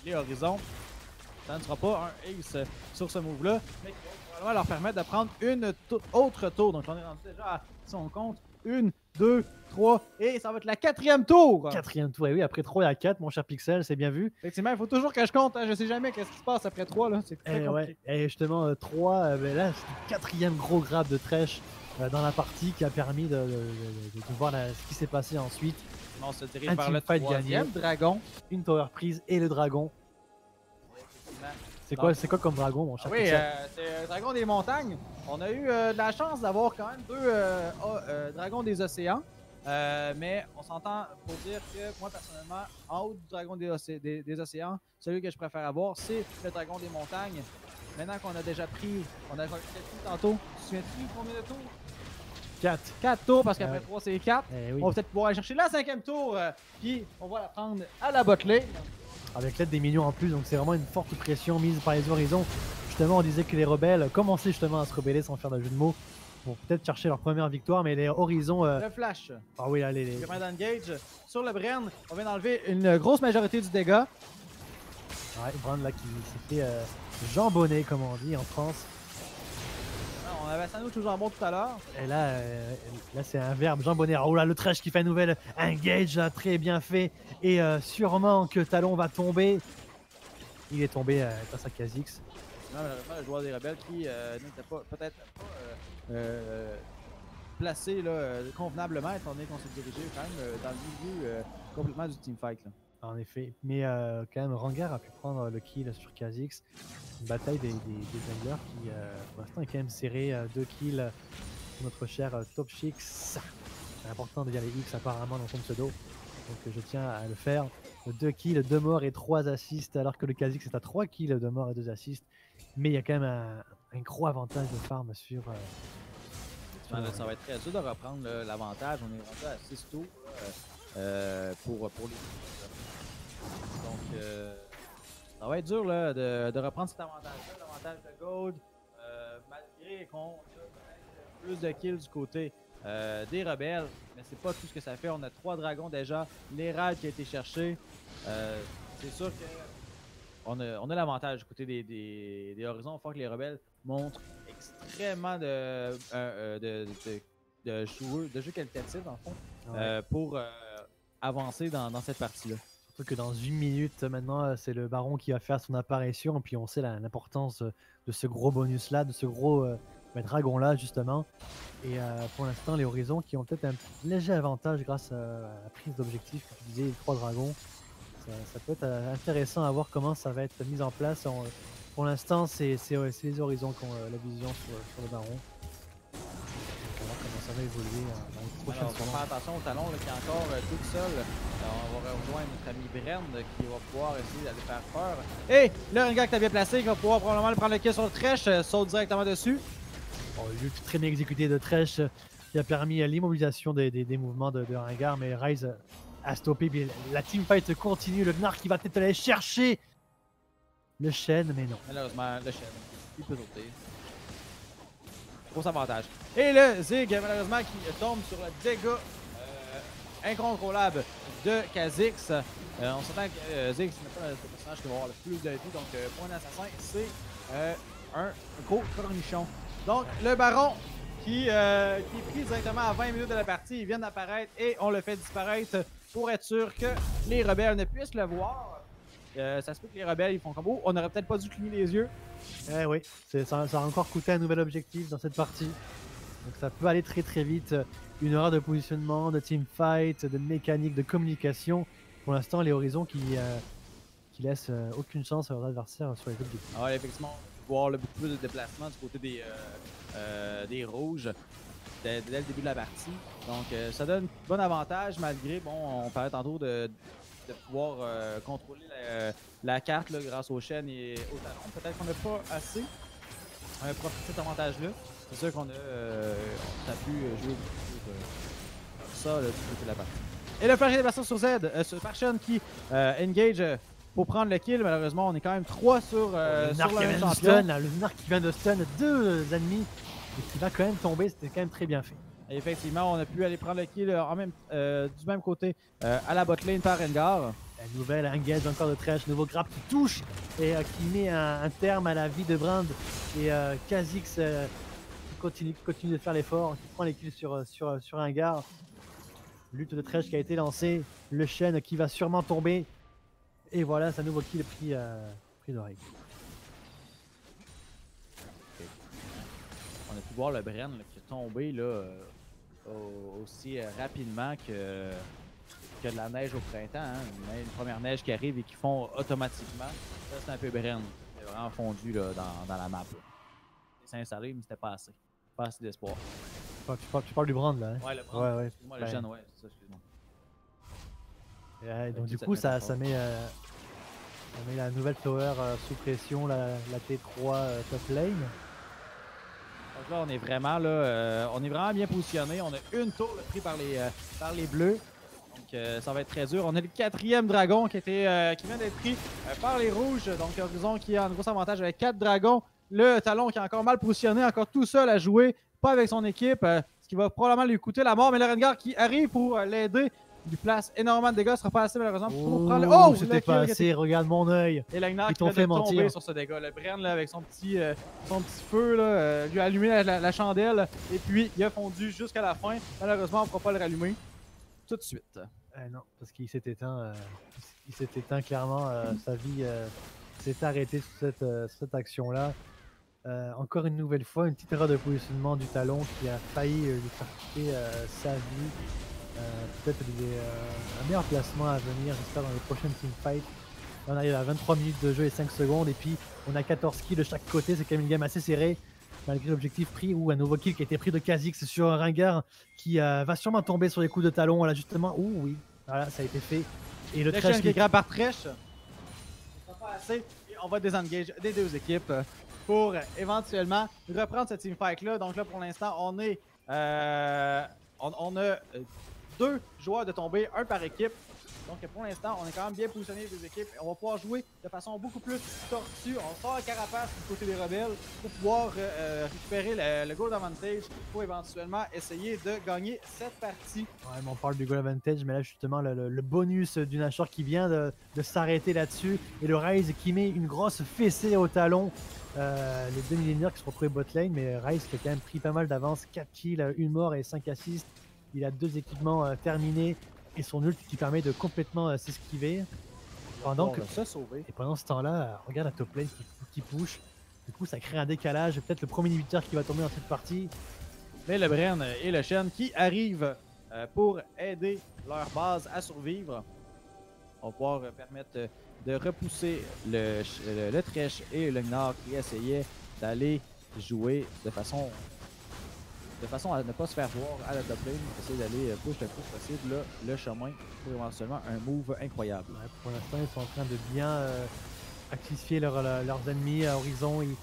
[SPEAKER 3] Les horizons. Ça ne sera pas un ace euh, sur ce move-là, probablement leur permettre de prendre une autre tour. Donc, on est rendu déjà à, si on compte, une, deux, trois, et ça va être la quatrième tour.
[SPEAKER 4] Quatrième tour, et oui, après 3 à 4, mon cher Pixel, c'est bien vu.
[SPEAKER 3] Effectivement, il faut toujours que je compte. hein. Je sais jamais qu'est-ce qui se passe après 3. Là. C'est très
[SPEAKER 4] Et,
[SPEAKER 3] compliqué.
[SPEAKER 4] ouais, et justement, 3, ben là, c'est le quatrième gros grab de Tresh euh, dans la partie qui a permis de, de- de- de- de voir la- ce qui s'est passé ensuite.
[SPEAKER 3] On se dirige vers le troisième dragon.
[SPEAKER 4] Une tower prise et le dragon. C'est quoi, quoi comme dragon, mon cher
[SPEAKER 3] Oui, euh, c'est le dragon des montagnes. On a eu euh, de la chance d'avoir quand même deux euh, euh, dragons des océans. Mais on s'entend pour dire que moi personnellement, en haut du dragon des, océ- des- des océans, celui que je préfère avoir, c'est le dragon des montagnes. Maintenant qu'on a déjà pris, on a calculé tantôt, tu te souviens-tu combien de tours?
[SPEAKER 4] 4.
[SPEAKER 3] 4 tours parce qu'après
[SPEAKER 4] Ouais.
[SPEAKER 3] 3 c'est 4.
[SPEAKER 4] Eh oui.
[SPEAKER 3] On va peut-être pouvoir aller chercher la cinquième tour, puis on va la prendre à la botley.
[SPEAKER 4] Avec l'aide des minions en plus, donc c'est vraiment une forte pression mise par les horizons. Justement, on disait que les rebelles commençaient justement à se rebeller sans faire de jeu de mots pour peut-être chercher leur première victoire, mais les horizons. euh,
[SPEAKER 3] Le flash.
[SPEAKER 4] Ah oui, là, les,
[SPEAKER 3] d'engage sur le Bren. On vient d'enlever une grosse majorité du dégât.
[SPEAKER 4] ouais, Brand là qui s'est fait euh, jambonner, comme on dit en France.
[SPEAKER 3] On avait sandwich au jambon tout à l'heure.
[SPEAKER 4] Et là, euh, là c'est un verbe jambonner. Oh là, le trash qui fait un nouvel engage, là, très bien fait. Et euh, sûrement que Talon va tomber. Il est tombé euh, grâce à Kha'Zix.
[SPEAKER 3] Non, malheureusement, le joueur des rebelles qui euh, n'était pas peut-être pas euh, euh, placé là, euh, convenablement, étant donné qu'on s'est dirigé quand même euh, dans le milieu euh, complètement du teamfight. Là.
[SPEAKER 4] En effet. Mais euh, quand même, Rangar a pu prendre le kill sur Kha'Zix. Une bataille des, des, des junglers qui, euh, pour l'instant, est quand même serrée. euh, deux kills euh, pour notre cher euh, Top Chicks. C'est important de dire les X apparemment dans son pseudo. Donc euh, je tiens à le faire. Deux kills, deux morts et trois assists, alors que le Kha'Zix est à trois kills, deux morts et deux assists. Mais il y a quand même un, un gros avantage de farm sur. euh,
[SPEAKER 3] ça va être très dur de reprendre l'avantage. On est rendu à 6 tours euh, pour, pour les. Donc, euh, ça va être dur là, de, de reprendre cet avantage-là, l'avantage de Gold, euh, malgré qu'on a plus de kills du côté euh, des rebelles. Mais c'est pas tout ce que ça fait. On a trois dragons déjà. L'Hérald qui a été cherché. Euh, c'est sûr que on a, on a l'avantage du côté des, des, des horizons. Il faut que les rebelles montrent extrêmement de, de, de, de joueurs, de jeux qualitatifs, en fond,
[SPEAKER 4] Ouais.
[SPEAKER 3] pour avancer dans, dans cette partie-là.
[SPEAKER 4] Que dans une minute, maintenant, euh, c'est le baron qui va faire son apparition. Puis on sait l'importance de ce gros bonus-là, de ce gros euh, bah, dragon-là, justement. Et euh, pour l'instant, les horizons qui ont peut-être un léger avantage grâce à la prise d'objectif que tu disais, les trois dragons. Ça, peut être intéressant à voir comment ça va être mis en place. Pour l'instant, c'est les horizons qui ont la vision sur le baron. Ça va évoluer euh, dans les prochaines
[SPEAKER 3] Alors, on va
[SPEAKER 4] secondes.
[SPEAKER 3] faire attention au talon là, qui est encore euh, tout seul. Euh, on va rejoindre notre ami Bren euh, qui va pouvoir essayer d'aller faire peur. Et le Rengar que t'as bien placé, qui va pouvoir probablement le prendre le kill sur le Tresh, euh, saute directement dessus.
[SPEAKER 4] Bon, Oh, très bien exécutée de Tresh euh, qui a permis l'immobilisation des, des- des mouvements de, de Ringar, mais Rise a stoppé. Puis la teamfight continue. Le Gnar qui va peut-être aller chercher le chêne, mais non.
[SPEAKER 3] Malheureusement, le chef, il peut sauter. Avantage. Et le Zig, malheureusement, qui tombe sur le dégât euh, incontrôlable de Kha'Zix. Euh, on s'entend que euh, Zig, ce n'est pas le personnage qui va avoir le plus de vie. Donc, euh, pour un assassin, c'est un gros cornichon. Donc, le baron qui, qui est pris directement à 20 minutes de la partie. Il vient d'apparaître et on le fait disparaître pour être sûr que les rebelles ne puissent le voir. Euh, ça se peut que les rebelles ils font comme oh, on aurait peut-être pas dû cligner les yeux.
[SPEAKER 4] Eh oui, ça, ça a encore coûté un nouvel objectif dans cette partie. Donc ça peut aller très très vite. Une erreur de positionnement, de teamfight, de mécanique, de communication. Pour l'instant, les horizons qui, euh, qui laissent euh, aucune chance à leurs adversaires sur les objectifs.
[SPEAKER 3] Ah ouais, effectivement, voir là, beaucoup plus de déplacement du côté des, euh, euh, des rouges dès, dès le début de la partie. Donc euh, ça donne bon avantage malgré, bon, on parlait tantôt de, de pouvoir euh, contrôler la, la carte là, grâce aux chaînes et aux talons. Peut-être qu'on n'a pas assez euh, profité de cet avantage-là. C'est sûr qu'on a, euh, on a pu euh, jouer ça là, du côté de la partie. Et le flash est déplacé sur Z, euh, sur Parchon qui euh, engage euh, pour prendre le kill. Malheureusement, on est quand même 3 sur, euh,
[SPEAKER 4] le
[SPEAKER 3] sur le même champion.
[SPEAKER 4] stun, là, le Narc qui vient de stun deux ennemis et qui va quand même tomber, c'était quand même très bien fait.
[SPEAKER 3] Et effectivement, on a pu aller prendre le kill euh, en même, euh, du même côté euh, à la botlane par Rengar.
[SPEAKER 4] La nouvelle engage encore de Trash, nouveau grab qui touche et euh, qui met un, un terme à la vie de Brand. Et euh, Kha'Zix euh, qui continue, qui continue de faire l'effort, qui prend les kills sur, sur, sur un gars. Lutte de Trash qui a été lancée, le chêne qui va sûrement tomber. Et voilà, c'est un nouveau kill pris, euh, pris d'oreille.
[SPEAKER 3] On a pu voir le Bren là, qui est tombé là, euh, au- aussi euh, rapidement que, que de la neige au printemps. hein. Une, une première neige qui arrive et qui fond automatiquement. Ça, c'est un peu Bren. Il est vraiment fondu là, dans, dans la map. s'est installé, mais c'était pas assez. Pas assez d'espoir.
[SPEAKER 4] Tu parles, tu parles du Brand là. hein?
[SPEAKER 3] Ouais, le
[SPEAKER 4] Ouais, ouais.
[SPEAKER 3] Excuse-moi, le
[SPEAKER 4] Ouais.
[SPEAKER 3] jeune, ouais, c'est ça, excuse-moi.
[SPEAKER 4] Euh, donc du coup, ça, ça, met, euh, ça met la nouvelle tower euh, sous pression, la, la T3 euh, top lane.
[SPEAKER 3] Là, on est vraiment là, euh, on est vraiment bien positionné. On a une tour prise par les, euh, par les bleus. Donc euh, ça va être très dur. On a le quatrième dragon qui, qui vient d'être pris par les rouges. Donc Horizon qui a un gros avantage avec quatre dragons. Le talon qui est encore mal positionné, encore tout seul à jouer, pas avec son équipe, ce qui va probablement lui coûter la mort. Mais le Rengar qui arrive pour l'aider, lui place énormément de dégâts, ce sera pas assez malheureusement pour prendre le.
[SPEAKER 4] Oh, c'était pas assez, regarde mon œil.
[SPEAKER 3] et Lagnar qui
[SPEAKER 4] fait
[SPEAKER 3] de tomber
[SPEAKER 4] mentir.
[SPEAKER 3] sur ce dégât. Le Bren là, avec son petit, euh, son petit feu là, euh, lui a allumé la, la- la chandelle et puis il a fondu jusqu'à la fin. Malheureusement, on ne pourra pas le rallumer tout de suite.
[SPEAKER 4] Eh non, parce qu'il s'est éteint, euh, il s'est éteint clairement, euh, sa vie euh, s'est arrêtée sur cette, euh, cette action-là. Euh, encore une nouvelle fois, une petite erreur de positionnement du talon qui a failli euh, lui faire quitter euh, sa vie. Euh, Peut-être des, euh, un meilleur placement à venir, j'espère, dans les prochaines teamfights. Là, on arrive à 23 minutes de jeu et 5 secondes, et puis on a 14 kills de chaque côté, c'est quand même une game assez serrée. Malgré l'objectif pris, ou un nouveau kill qui a été pris de Kha'Zix sur un ringard qui euh, va sûrement tomber sur les coups de talon. Voilà, justement, ouh oui, voilà, ça a été fait. Et le
[SPEAKER 3] chaîne qui est grave par pas assez. Et on va désengage des deux équipes pour éventuellement reprendre cette teamfight là. Donc là, pour l'instant, on est. euh, on, on a deux joueurs de tomber, un par équipe. Donc pour l'instant, on est quand même bien positionné les deux équipes. On va pouvoir jouer de façon beaucoup plus tortue. On sort carapace du côté des rebelles pour pouvoir euh, euh, récupérer le, le gold advantage pour éventuellement essayer de gagner cette partie.
[SPEAKER 4] Ouais, mais on parle du goal advantage, mais là justement le, bonus du Nashor qui vient de, s'arrêter là-dessus et le Rise qui met une grosse fessée au talon. Euh, les deux millénaires qui se retrouvent bot lane, mais Rise qui a quand même pris pas mal d'avance, 4 kills, 1 mort et 5 assists. Il a deux équipements euh, terminés et son ult qui permet de complètement euh, s'esquiver. Pendant que. Et pendant ce temps-là, euh, regarde la top lane qui, qui push. Du coup, ça crée un décalage. Peut-être le premier inhibiteur qui va tomber dans cette partie.
[SPEAKER 3] Mais le Bren et le Shen qui arrivent pour aider leur base à survivre. On va pouvoir permettre de repousser le, ch- le, le Thresh et le Gnar qui essayaient d'aller jouer de façon de façon à ne pas se faire voir à la top lane, essayer d'aller euh, push le plus possible le chemin pour éventuellement un move incroyable.
[SPEAKER 4] Pour l'instant, ils sont en train de bien euh, actifier leur- leur- leurs ennemis à horizon. Ils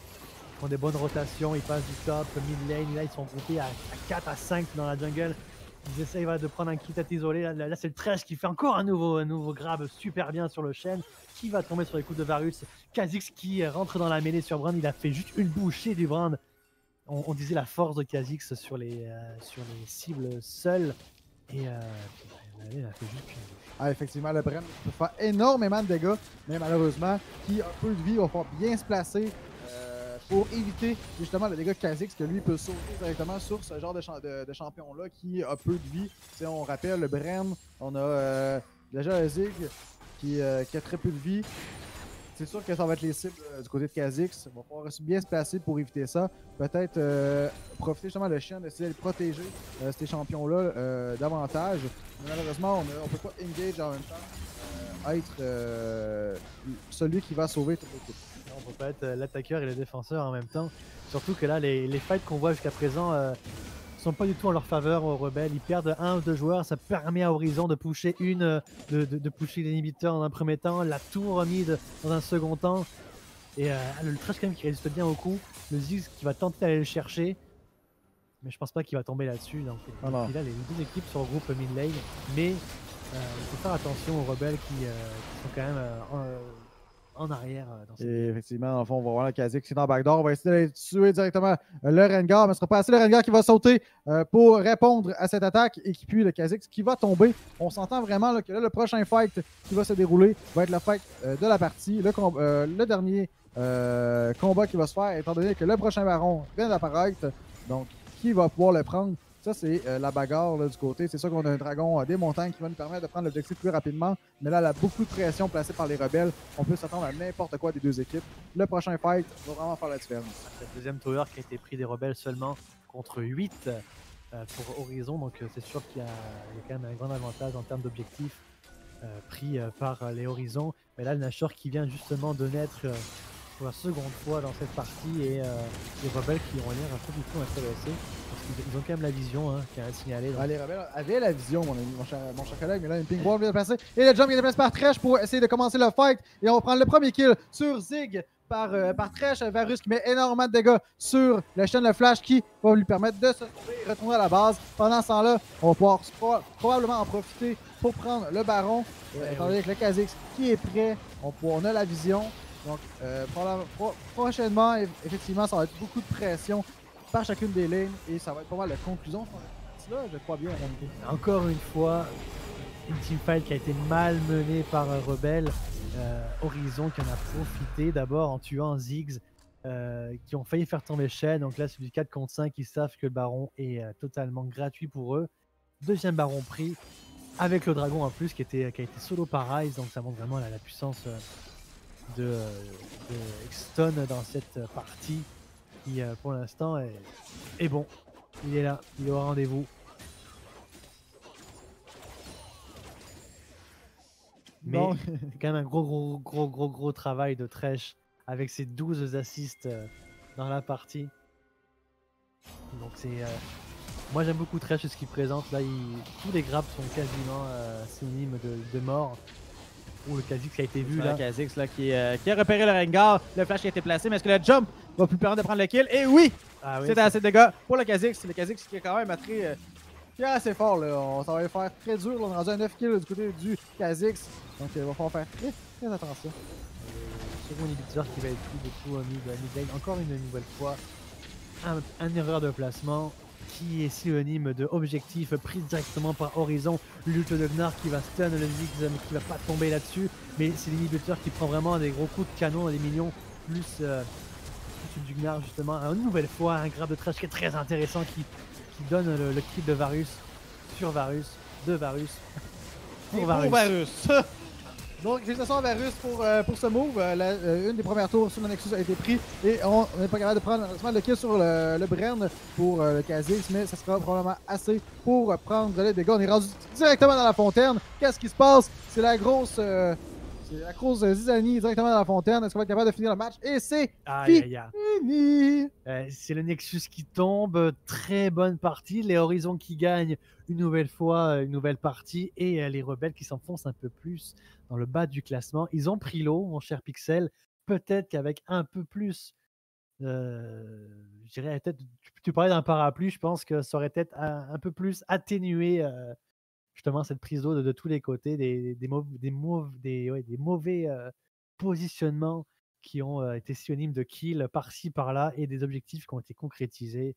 [SPEAKER 4] font des bonnes rotations. Ils passent du top, mid lane. Là, ils sont groupés à, à 4 à 5 dans la jungle. Ils essayent de prendre un kit à isolé. Là, c'est le trash qui fait encore un nouveau, un nouveau grab super bien sur le chêne. Qui va tomber sur les coups de Varus? Kha'Zix qui rentre dans la mêlée sur Brand. Il a fait juste une bouchée du Brand. On, disait la force de Kha'Zix sur les, euh, sur les cibles seules. Et euh.
[SPEAKER 5] Ah, effectivement, le Bren peut faire énormément de dégâts, mais malheureusement, qui a peu de vie, va falloir bien se placer euh, pour éviter justement le dégât de Kha'Zix, que lui peut sauter directement sur ce genre de, cha- de- de champion-là qui a peu de vie. Tu sais, on rappelle le Bren, on a euh, déjà Zig qui a très peu de vie. C'est sûr que ça va être les cibles euh, du côté de Kha'Zix. Il va falloir bien se placer pour éviter ça. Peut-être euh, profiter justement le chien d'essayer de protéger euh, ces champions-là davantage. Mais malheureusement, on ne peut pas engage en même temps être celui qui va sauver toute l'équipe.
[SPEAKER 4] On peut pas être l'attaqueur et le défenseur en même temps. Surtout que là, les, les fights qu'on voit jusqu'à présent sont pas du tout en leur faveur aux rebelles. Ils perdent un ou deux joueurs. Ça permet à Horizon de pusher une, de, de, de pusher l'inhibiteur dans un premier temps, la tour mid dans un second temps. Et euh, le trash quand même qui résiste bien au coup. Le Ziggs qui va tenter d'aller le chercher. Mais je pense pas qu'il va tomber là-dessus. Donc,
[SPEAKER 5] Ah
[SPEAKER 4] et puis là, les deux équipes se regroupent mid lane. Mais euh, il faut faire attention aux rebelles qui, euh, qui sont quand même en- en arrière euh, dans cette
[SPEAKER 3] Et effectivement, dans le fond, on va voir le Kha'Zix qui est dans le backdoor. On va essayer d'aller tuer directement le Rengar, mais ce sera pas assez le Rengar qui va sauter euh, pour répondre à cette attaque et qui puis le Kha'Zix qui va tomber. On s'entend vraiment là, que là, le prochain fight qui va se dérouler va être le fight euh, de la partie, le, euh, le dernier combat qui va se faire, étant donné que le prochain baron vient d'apparaître. Donc, qui va pouvoir le prendre? Ça, c'est euh, la bagarre du côté. C'est sûr qu'on a un dragon euh, des montagnes qui va nous permettre de prendre l'objectif plus rapidement. Mais là, il y a beaucoup de pression placée par les rebelles. On peut s'attendre à n'importe quoi des deux équipes. Le prochain fight va vraiment faire la différence.
[SPEAKER 4] Le deuxième tower qui a été pris des rebelles seulement contre 8 euh, pour Horizon. Donc euh, c'est sûr qu'il y, a quand même un grand avantage en termes d'objectifs pris par les Horizons. Mais là, le Nashor qui vient justement de naître pour la seconde fois dans cette partie et euh, les rebelles qui ont l'air un peu du tout intéressés. Parce qu'ils ils ont quand même la vision hein, qui a signalé. Donc,
[SPEAKER 3] Ah, les rebelles avaient la vision, mon, ami, mon, cher, mon cher collègue, mais là, une ping vient de passer. Et le jump vient de passer par Tresh pour essayer de commencer le fight. Et on va prendre le premier kill sur Zig par, euh, par Tresh. Varus qui met énormément de dégâts sur la chaîne de Flash qui va lui permettre de se sauver et retourner à la base. Pendant ce temps-là, on va pouvoir pro- probablement en profiter pour prendre le baron. Euh,
[SPEAKER 4] Ouais,
[SPEAKER 3] étant donné que le Kha'Zix qui est prêt, on, on a la vision. Donc, euh, prochainement, eff- effectivement, ça va être beaucoup de pression par chacune des lignes et ça va être pas mal la conclusion. Là, je crois bien.
[SPEAKER 4] Encore une fois, une teamfight qui a été mal menée par un rebelle. Euh, Horizon qui en a profité d'abord en tuant Ziggs, euh, qui ont failli faire tomber Shen. Donc là, c'est du 4 contre 5. Ils savent que le baron est totalement gratuit pour eux. Deuxième baron pris, avec le dragon en plus, qui, était, qui a été solo par Ryze. Donc ça montre vraiment la, puissance de, euh, de Exton dans cette partie, qui euh, pour l'instant est, est bon. Il est là, il est au rendez-vous. Mais c'est quand même un gros, gros, gros, gros, gros travail de Tresh avec ses 12 assists euh, dans la partie. Donc c'est. euh, Moi j'aime beaucoup Tresh et ce qu'il présente. Là, il- tous les grappes sont quasiment euh, synonymes de, de mort. Ou le Kha'Zix qui a été vu là.
[SPEAKER 6] là, Kha'Zix là, qui, euh, qui a repéré le Rengar, le flash qui a été placé, mais est-ce que le jump va plus permettre de prendre le kill? Et oui,
[SPEAKER 4] Ah oui,
[SPEAKER 6] c'est assez de dégâts pour le Kha'Zix. Le Kha'Zix qui est quand même très, euh, qui est assez fort. Là. On, ça va faire très dur. là. On est rendu à 9 kills du côté du Kha'Zix. Donc il va falloir faire très, très attention.
[SPEAKER 4] second inhibiteur qui va être pris du coup au mid. Encore une nouvelle fois, un, un erreur de placement qui est synonyme de objectif pris directement par Horizon. L'ult de Gnar qui va stun le Ziggs mais qui va pas tomber là-dessus. Mais c'est l'inhibiteur qui prend vraiment des gros coups de canon des minions plus, euh, plus du Gnar justement. Une nouvelle fois, un grab de trash qui est très intéressant qui, qui donne le, le kill de Varus sur Varus, de Varus.
[SPEAKER 3] Et
[SPEAKER 4] Pour Varus.
[SPEAKER 3] Varus. Donc, félicitations à Varus pour, euh, pour ce move. Euh, euh, une des premières tours sur le Nexus a été pris et on n'est pas capable de prendre le kill sur le, le Bren pour le Kha'Zix, mais ça sera probablement assez pour prendre les dégâts. On est rendu directement dans la fontaine. Qu'est-ce qui se passe? C'est la grosse. La grosse euh, zizanie directement dans la fontaine. Est-ce qu'on va être capable de finir le match? Et c'est fini!
[SPEAKER 4] Euh, c'est le Nexus qui tombe, très bonne partie. Les Horizons qui gagnent une nouvelle fois, euh, une nouvelle partie. Et euh, les Rebelles qui s'enfoncent un peu plus dans le bas du classement. Ils ont pris l'eau, mon cher Pixel. Peut-être qu'avec un peu plus. euh, je dirais peut-être. Tu, tu parlais d'un parapluie, je pense que ça aurait peut-être un, un peu plus atténué euh, justement cette prise d'eau de, de tous les côtés, des, des, des, des, ouais, des mauvais euh, positionnements qui ont euh, été synonymes de kill par-ci par-là et des objectifs qui ont été concrétisés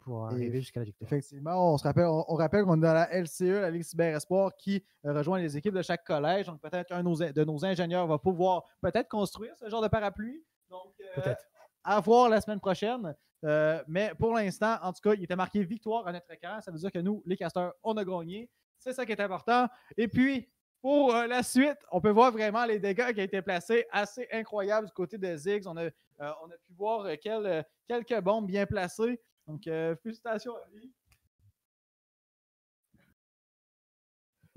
[SPEAKER 4] pour arriver jusqu'à la victoire.
[SPEAKER 3] Effectivement, on se rappelle, on, on rappelle qu'on est dans la LCE, la Ligue Cyber Espoir, qui euh, rejoint les équipes de chaque collège. Donc peut-être qu'un de nos, de nos ingénieurs va pouvoir peut-être construire ce genre de parapluie. Donc
[SPEAKER 4] Peut-être.
[SPEAKER 3] à voir la semaine prochaine. Euh, mais pour l'instant, en tout cas, il était marqué victoire à notre écran. Ça veut dire que nous, les casteurs, on a gagné. C'est ça qui est important. Et puis, pour euh, la suite, on peut voir vraiment les dégâts qui ont été placés. Assez incroyables du côté de Ziggs. On a, euh, on a pu voir euh, quel- quelques bombes bien placées. Donc, félicitations à lui.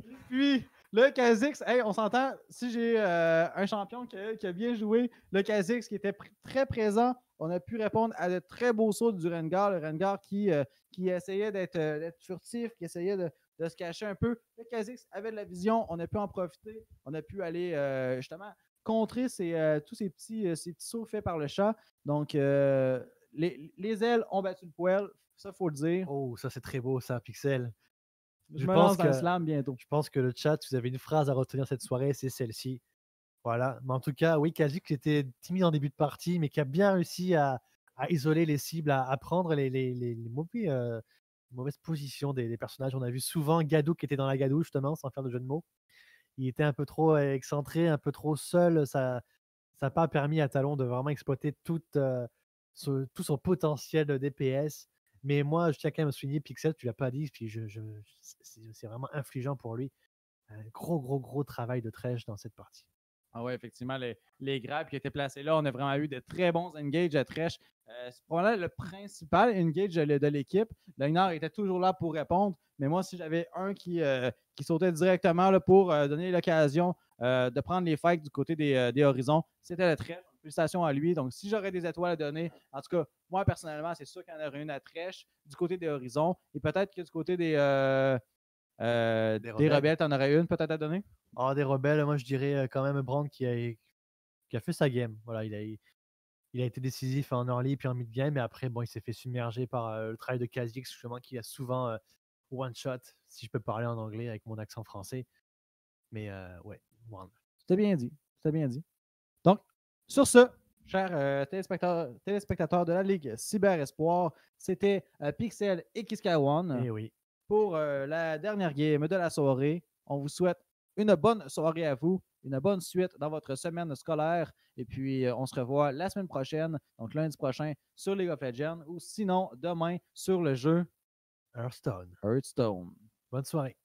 [SPEAKER 3] Et puis, le Kha'Zix, hey, on s'entend, si j'ai un champion qui a, bien joué, le Kha'Zix qui était très présent, on a pu répondre à de très beaux sauts du Rengar, le Rengar qui, qui essayait d'être furtif, qui essayait de, de se cacher un peu. Le Kha'Zix avait de la vision, on a pu en profiter, on a pu aller euh, justement contrer ces, euh, tous ces petits, euh, ces petits sauts faits par le chat. Donc, euh, les, les ailes ont battu le poil, ça faut le dire.
[SPEAKER 4] Oh, ça c'est très beau ça, Pixel.
[SPEAKER 3] Je,
[SPEAKER 4] je
[SPEAKER 3] me
[SPEAKER 4] pense
[SPEAKER 3] lance dans le
[SPEAKER 4] que-
[SPEAKER 3] slam bientôt.
[SPEAKER 4] Je pense que le chat, si vous avez une phrase à retenir cette soirée, c'est celle-ci. Voilà. Mais en tout cas, oui, Kazik était timide en début de partie, mais qui a bien réussi à, à isoler les cibles, à, à prendre les, les, les- les mauvais, euh, mauvaises positions des, personnages. On a vu souvent Gadou qui était dans la Gadou, justement, sans faire de jeu de mots. Il était un peu trop excentré, un peu trop seul. Ça n'a pas permis à Talon de vraiment exploiter euh, tout son potentiel de DPS. Mais moi, je tiens quand même à souligner Pixel, tu l'as pas dit, je, c'est vraiment infligeant pour lui. Un gros, gros, gros travail de trèche dans cette partie.
[SPEAKER 3] Ah ouais, effectivement, les, les grabs qui étaient placés là, on a vraiment eu de très bons engages à Thresh. Euh, c'est probablement le principal engage de, l'équipe. Leinard était toujours là pour répondre, mais moi, si j'avais un qui, euh, qui sautait directement là, pour euh, donner l'occasion de prendre les fights du côté des, des horizons, c'était le Thresh. Félicitations à lui. Donc, si j'aurais des étoiles à donner, en tout cas, moi, personnellement, c'est sûr qu'il y en aurait une à Thresh du côté des horizons. Et peut-être que du côté des, euh, des
[SPEAKER 4] rebelles.
[SPEAKER 3] rebelles, tu en aurais une peut-être à donner?
[SPEAKER 4] Ah, des rebelles, moi je dirais euh, quand même Brand qui a, qui a fait sa game. Voilà, il a, il a été décisif en early puis en mid game, mais après, bon, il s'est fait submerger par euh, le travail de Kha'Zix, justement, qui a souvent euh, one shot, si je peux parler en anglais avec mon accent français. Mais ouais.
[SPEAKER 3] C'était bien dit. C'était bien dit. Donc, sur ce, chers euh, téléspectateurs, téléspectateurs de la Ligue Cyber Espoir, c'était euh, Pixel et Kiskawan
[SPEAKER 4] Eh oui.
[SPEAKER 3] Pour euh, la dernière game de la soirée. On vous souhaite une bonne soirée à vous, une bonne suite dans votre semaine scolaire. Et puis, euh, on se revoit la semaine prochaine, donc lundi prochain, sur League of Legends ou sinon demain sur le jeu
[SPEAKER 4] Hearthstone.
[SPEAKER 3] Hearthstone.
[SPEAKER 4] Bonne soirée.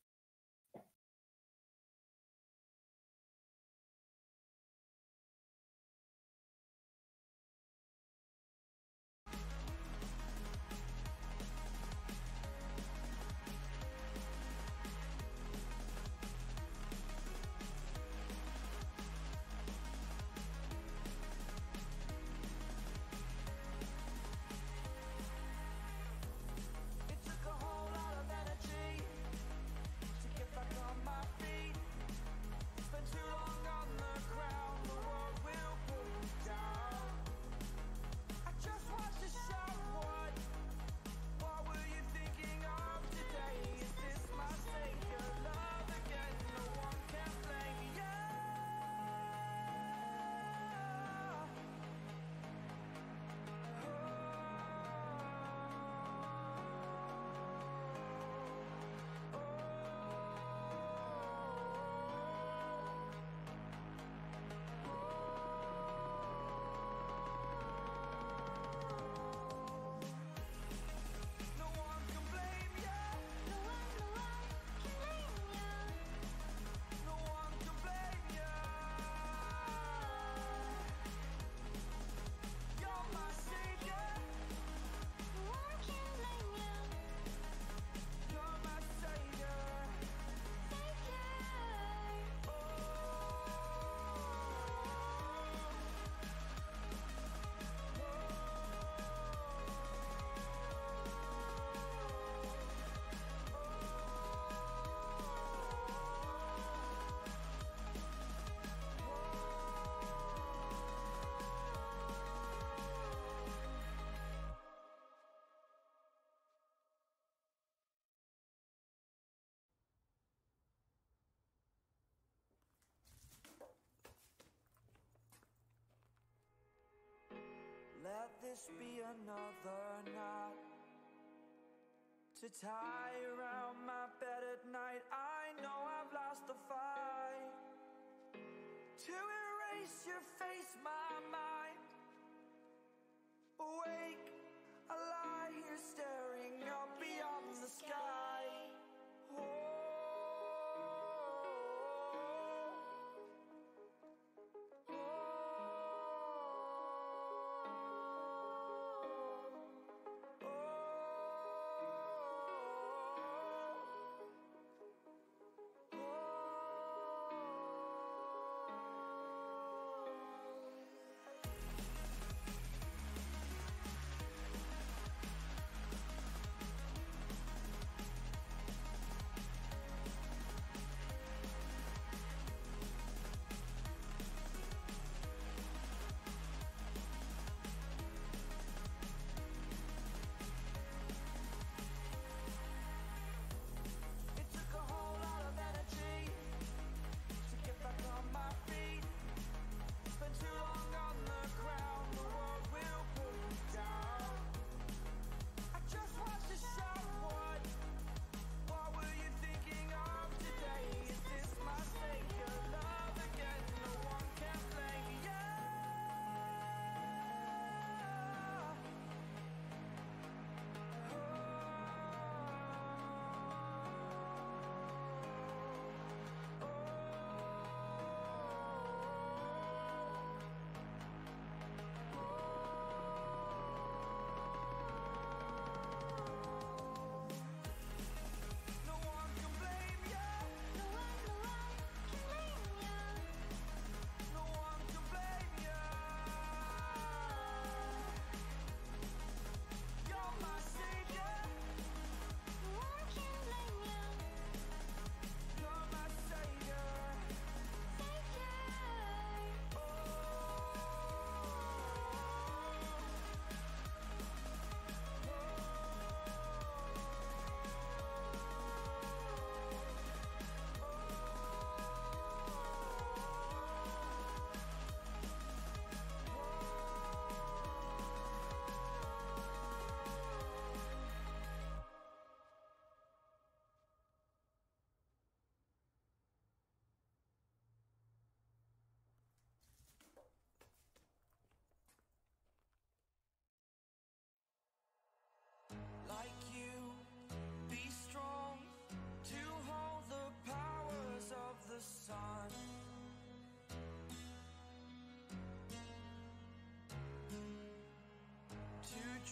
[SPEAKER 2] This be another knot to tie around my bed at night. I know I've lost the fight to erase your face, my mind. Awake, I lie here staring up beyond the sky.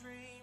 [SPEAKER 2] dream.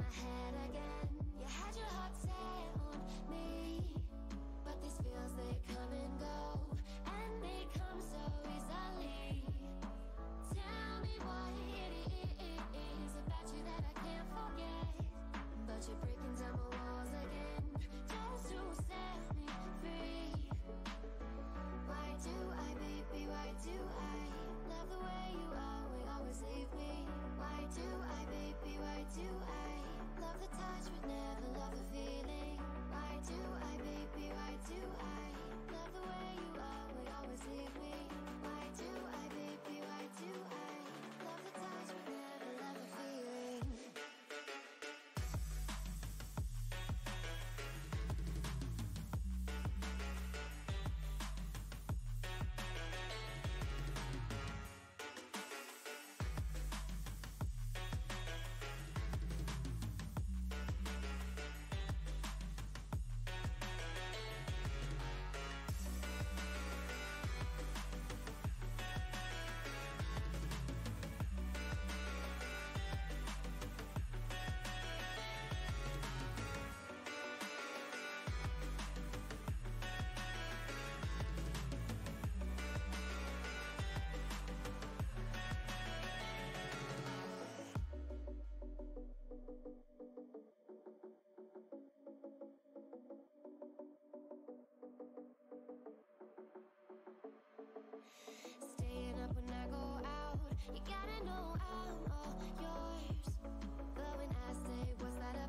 [SPEAKER 2] my
[SPEAKER 7] head again. You had your heart set on me. Staying up when I go out. You gotta know I'm all yours. But when I say what's that?